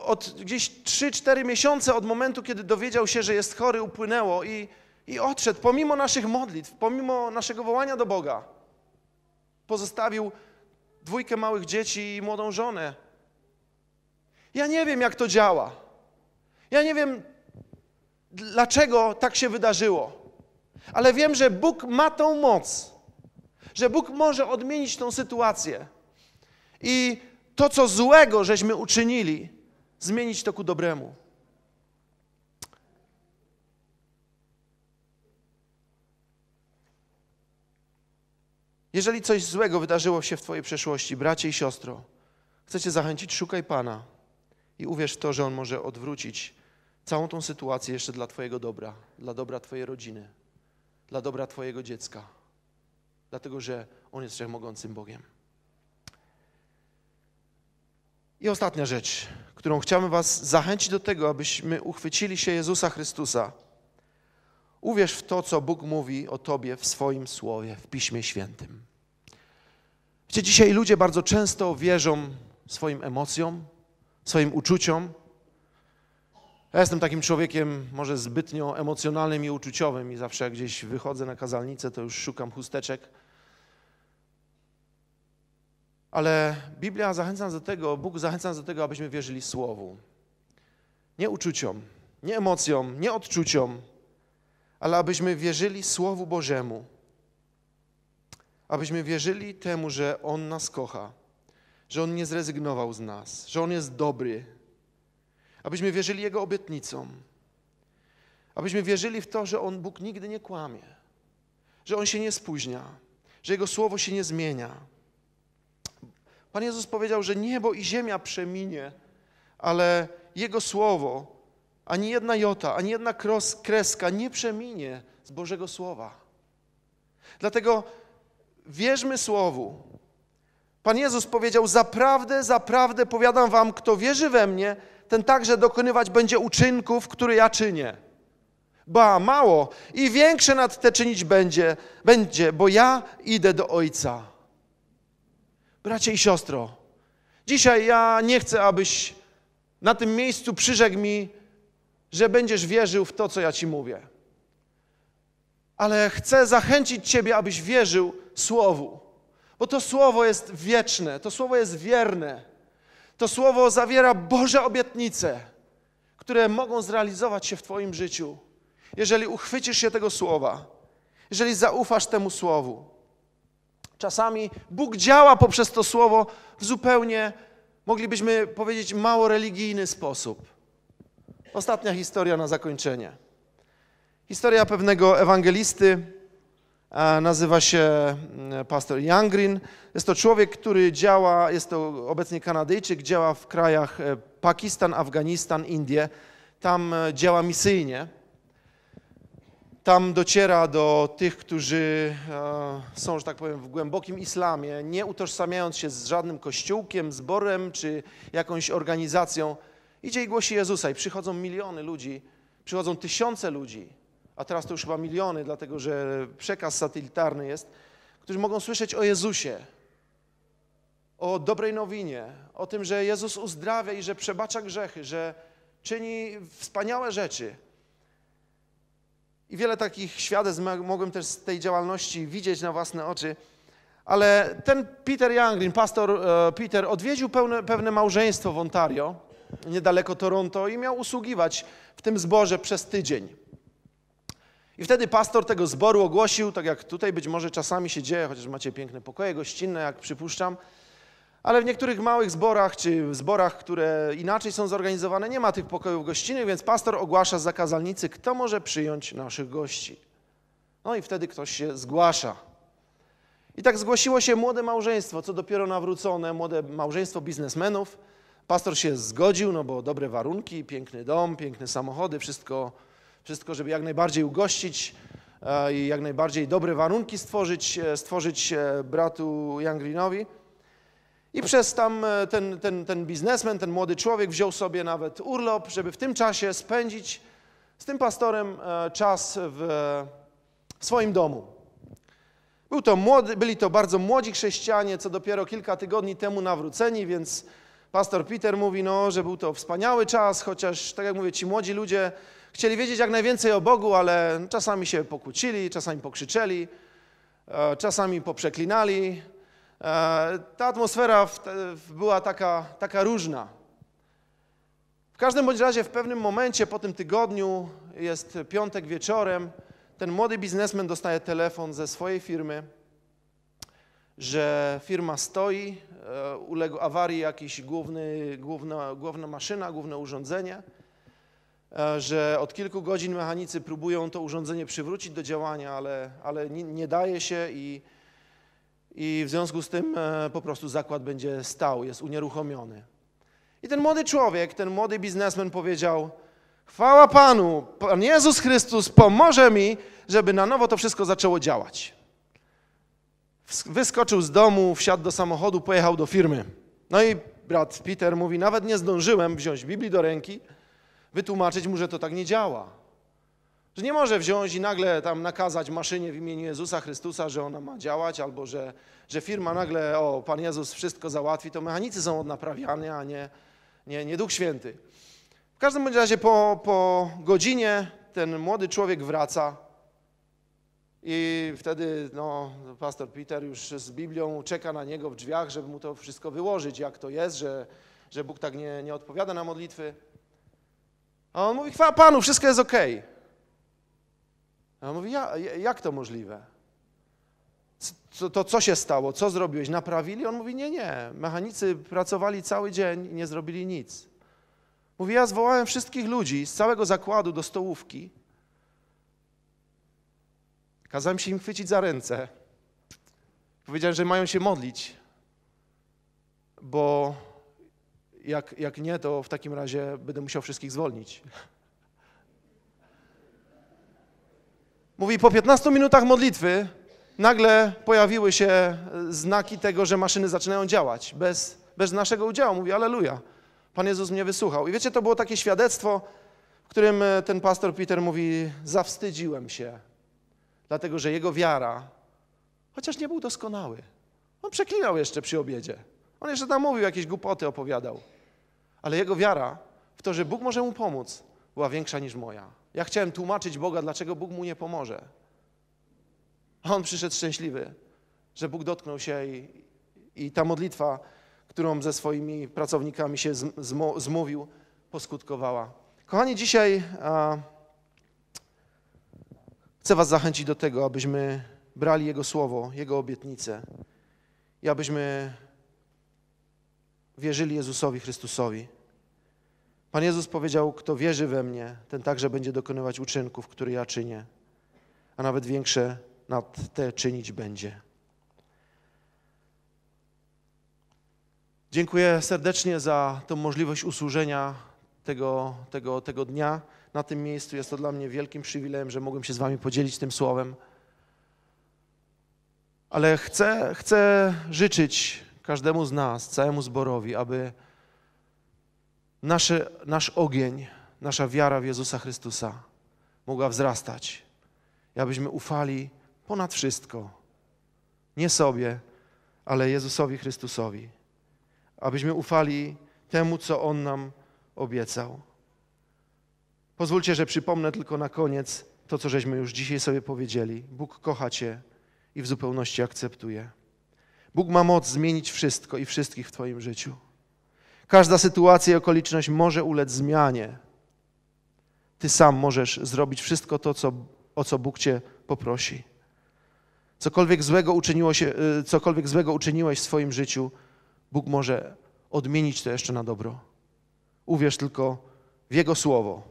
Od gdzieś 3-4 miesiące od momentu, kiedy dowiedział się, że jest chory, upłynęło i, i odszedł, pomimo naszych modlitw, pomimo naszego wołania do Boga. Pozostawił dwójkę małych dzieci i młodą żonę. Ja nie wiem, jak to działa. Ja nie wiem, dlaczego tak się wydarzyło. Ale wiem, że Bóg ma tą moc, że Bóg może odmienić tą sytuację. I to, co złego żeśmy uczynili, zmienić to ku dobremu. Jeżeli coś złego wydarzyło się w Twojej przeszłości, bracie i siostro, chcę Cię zachęcić, szukaj Pana i uwierz w to, że On może odwrócić całą tą sytuację jeszcze dla Twojego dobra, dla dobra Twojej rodziny, dla dobra Twojego dziecka, dlatego że On jest wszechmogącym Bogiem. I ostatnia rzecz, którą chciałbym Was zachęcić do tego, abyśmy uchwycili się Jezusa Chrystusa. Uwierz w to, co Bóg mówi o Tobie w swoim słowie, w Piśmie Świętym. Wiecie, dzisiaj ludzie bardzo często wierzą swoim emocjom, swoim uczuciom. Ja jestem takim człowiekiem może zbytnio emocjonalnym i uczuciowym i zawsze jak gdzieś wychodzę na kazalnicę, to już szukam chusteczek. Ale Biblia zachęca nas do tego, Bóg zachęca nas do tego, abyśmy wierzyli Słowu. Nie uczuciom, nie emocjom, nie odczuciom, ale abyśmy wierzyli Słowu Bożemu. Abyśmy wierzyli temu, że On nas kocha, że On nie zrezygnował z nas, że On jest dobry. Abyśmy wierzyli Jego obietnicom. Abyśmy wierzyli w to, że On, Bóg, nigdy nie kłamie, że On się nie spóźnia, że Jego Słowo się nie zmienia. Pan Jezus powiedział, że niebo i ziemia przeminie, ale Jego Słowo, ani jedna jota, ani jedna kreska nie przeminie z Bożego Słowa. Dlatego wierzmy Słowu. Pan Jezus powiedział, zaprawdę, zaprawdę powiadam wam, kto wierzy we mnie, ten także dokonywać będzie uczynków, które ja czynię. Ba, mało, i większe nad te czynić będzie, będzie, bo ja idę do Ojca. Bracie i siostro, dzisiaj ja nie chcę, abyś na tym miejscu przyrzekł mi, że będziesz wierzył w to, co ja ci mówię. Ale chcę zachęcić Ciebie, abyś wierzył Słowu, bo to Słowo jest wieczne, to Słowo jest wierne. To Słowo zawiera Boże obietnice, które mogą zrealizować się w Twoim życiu, jeżeli uchwycisz się tego Słowa, jeżeli zaufasz temu Słowu. Czasami Bóg działa poprzez to Słowo w zupełnie, moglibyśmy powiedzieć, mało religijny sposób. Ostatnia historia na zakończenie. Historia pewnego ewangelisty, nazywa się mm, pastor Youngrin. Jest to człowiek, który działa, jest to obecnie Kanadyjczyk, działa w krajach e, Pakistan, Afganistan, Indie. Tam e, działa misyjnie. Tam dociera do tych, którzy e, są, że tak powiem, w głębokim islamie, nie utożsamiając się z żadnym kościółkiem, zborem czy jakąś organizacją. Idzie i głosi Jezusa i przychodzą miliony ludzi, przychodzą tysiące ludzi, a teraz to już chyba miliony, dlatego że przekaz satelitarny jest, którzy mogą słyszeć o Jezusie, o dobrej nowinie, o tym, że Jezus uzdrawia i że przebacza grzechy, że czyni wspaniałe rzeczy. I wiele takich świadectw mogłem też z tej działalności widzieć na własne oczy. Ale ten Peter Youngrin, pastor e, Peter, odwiedził pełne, pewne małżeństwo w Ontario, niedaleko Toronto, i miał usługiwać w tym zborze przez tydzień. I wtedy pastor tego zboru ogłosił, tak jak tutaj być może czasami się dzieje, chociaż macie piękne pokoje gościnne, jak przypuszczam, ale w niektórych małych zborach, czy zborach, które inaczej są zorganizowane, nie ma tych pokojów gościnnych, więc pastor ogłasza zakazalnicy, kto może przyjąć naszych gości. No i wtedy ktoś się zgłasza. I tak zgłosiło się młode małżeństwo, co dopiero nawrócone, młode małżeństwo biznesmenów. Pastor się zgodził, no bo dobre warunki, piękny dom, piękne samochody, wszystko, wszystko żeby jak najbardziej ugościć e, i jak najbardziej dobre warunki stworzyć, e, stworzyć e, bratu Youngrinowi. I przez tam ten, ten, ten biznesmen, ten młody człowiek wziął sobie nawet urlop, żeby w tym czasie spędzić z tym pastorem czas w swoim domu. Był to młody, byli to bardzo młodzi chrześcijanie, co dopiero kilka tygodni temu nawróceni, więc pastor Peter mówi, no, że był to wspaniały czas, chociaż, tak jak mówię, ci młodzi ludzie chcieli wiedzieć jak najwięcej o Bogu, ale czasami się pokłócili, czasami pokrzyczeli, e, czasami poprzeklinali. E, ta atmosfera była taka, taka różna. W każdym bądź razie w pewnym momencie po tym tygodniu, jest piątek wieczorem, ten młody biznesmen dostaje telefon ze swojej firmy, że firma stoi, e, uległ awarii jakiś główny, główna, główna maszyna, główne urządzenie, że od kilku godzin mechanicy próbują to urządzenie przywrócić do działania, ale, ale nie, nie daje się i, i w związku z tym e, po prostu zakład będzie stał, jest unieruchomiony. I ten młody człowiek, ten młody biznesmen powiedział, chwała Panu, Pan Jezus Chrystus pomoże mi, żeby na nowo to wszystko zaczęło działać. Wyskoczył z domu, wsiadł do samochodu, pojechał do firmy. No i brat Peter mówi, nawet nie zdążyłem wziąć Biblii do ręki, wytłumaczyć mu, że to tak nie działa. Że nie może wziąć i nagle tam nakazać maszynie w imieniu Jezusa Chrystusa, że ona ma działać, albo że, że firma nagle, o, Pan Jezus wszystko załatwi, to mechanicy są odnaprawiani, a nie, nie, nie Duch Święty. W każdym bądź razie po, po godzinie ten młody człowiek wraca i wtedy no, pastor Peter już z Biblią czeka na niego w drzwiach, żeby mu to wszystko wyłożyć, jak to jest, że, że Bóg tak nie, nie odpowiada na modlitwy. A on mówi, chwała Panu, wszystko jest okej. A on mówi, ja, jak to możliwe? Co, to co się stało? Co zrobiłeś? Naprawili? On mówi, nie, nie. Mechanicy pracowali cały dzień i nie zrobili nic. Mówi, ja zwołałem wszystkich ludzi z całego zakładu do stołówki. Kazałem się im chwycić za ręce. Powiedziałem, że mają się modlić, bo jak, jak nie, to w takim razie będę musiał wszystkich zwolnić. Mówi, po 15 minutach modlitwy nagle pojawiły się znaki tego, że maszyny zaczynają działać bez, bez naszego udziału. Mówi, aleluja. Pan Jezus mnie wysłuchał. I wiecie, to było takie świadectwo, w którym e, ten pastor Peter mówi, zawstydziłem się, dlatego że jego wiara, chociaż nie był doskonały, on przeklinał jeszcze przy obiedzie. On jeszcze tam mówił, jakieś głupoty opowiadał. Ale jego wiara w to, że Bóg może mu pomóc, była większa niż moja. Ja chciałem tłumaczyć Boga, dlaczego Bóg mu nie pomoże. A on przyszedł szczęśliwy, że Bóg dotknął się i, i ta modlitwa, którą ze swoimi pracownikami się zmówił, poskutkowała. Kochani, dzisiaj a, chcę Was zachęcić do tego, abyśmy brali Jego słowo, Jego obietnice i abyśmy wierzyli Jezusowi Chrystusowi. Pan Jezus powiedział, kto wierzy we mnie, ten także będzie dokonywać uczynków, które ja czynię, a nawet większe nad te czynić będzie. Dziękuję serdecznie za tą możliwość usłużenia tego, tego, tego dnia na tym miejscu. Jest to dla mnie wielkim przywilejem, że mogłem się z Wami podzielić tym słowem. Ale chcę, chcę życzyć każdemu z nas, całemu zborowi, aby nasze, nasz ogień, nasza wiara w Jezusa Chrystusa mogła wzrastać. I abyśmy ufali ponad wszystko. Nie sobie, ale Jezusowi Chrystusowi. Abyśmy ufali temu, co On nam obiecał. Pozwólcie, że przypomnę tylko na koniec to, co żeśmy już dzisiaj sobie powiedzieli. Bóg kocha Cię i w zupełności akceptuje. Bóg ma moc zmienić wszystko i wszystkich w Twoim życiu. Każda sytuacja i okoliczność może ulec zmianie. Ty sam możesz zrobić wszystko to, co, o co Bóg Cię poprosi. Cokolwiek złego, uczyniło się, y, cokolwiek złego uczyniłeś w swoim życiu, Bóg może odmienić to jeszcze na dobro. Uwierz tylko w Jego słowo.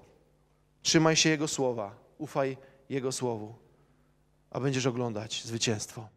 Trzymaj się Jego słowa. Ufaj Jego słowu, a będziesz oglądać zwycięstwo.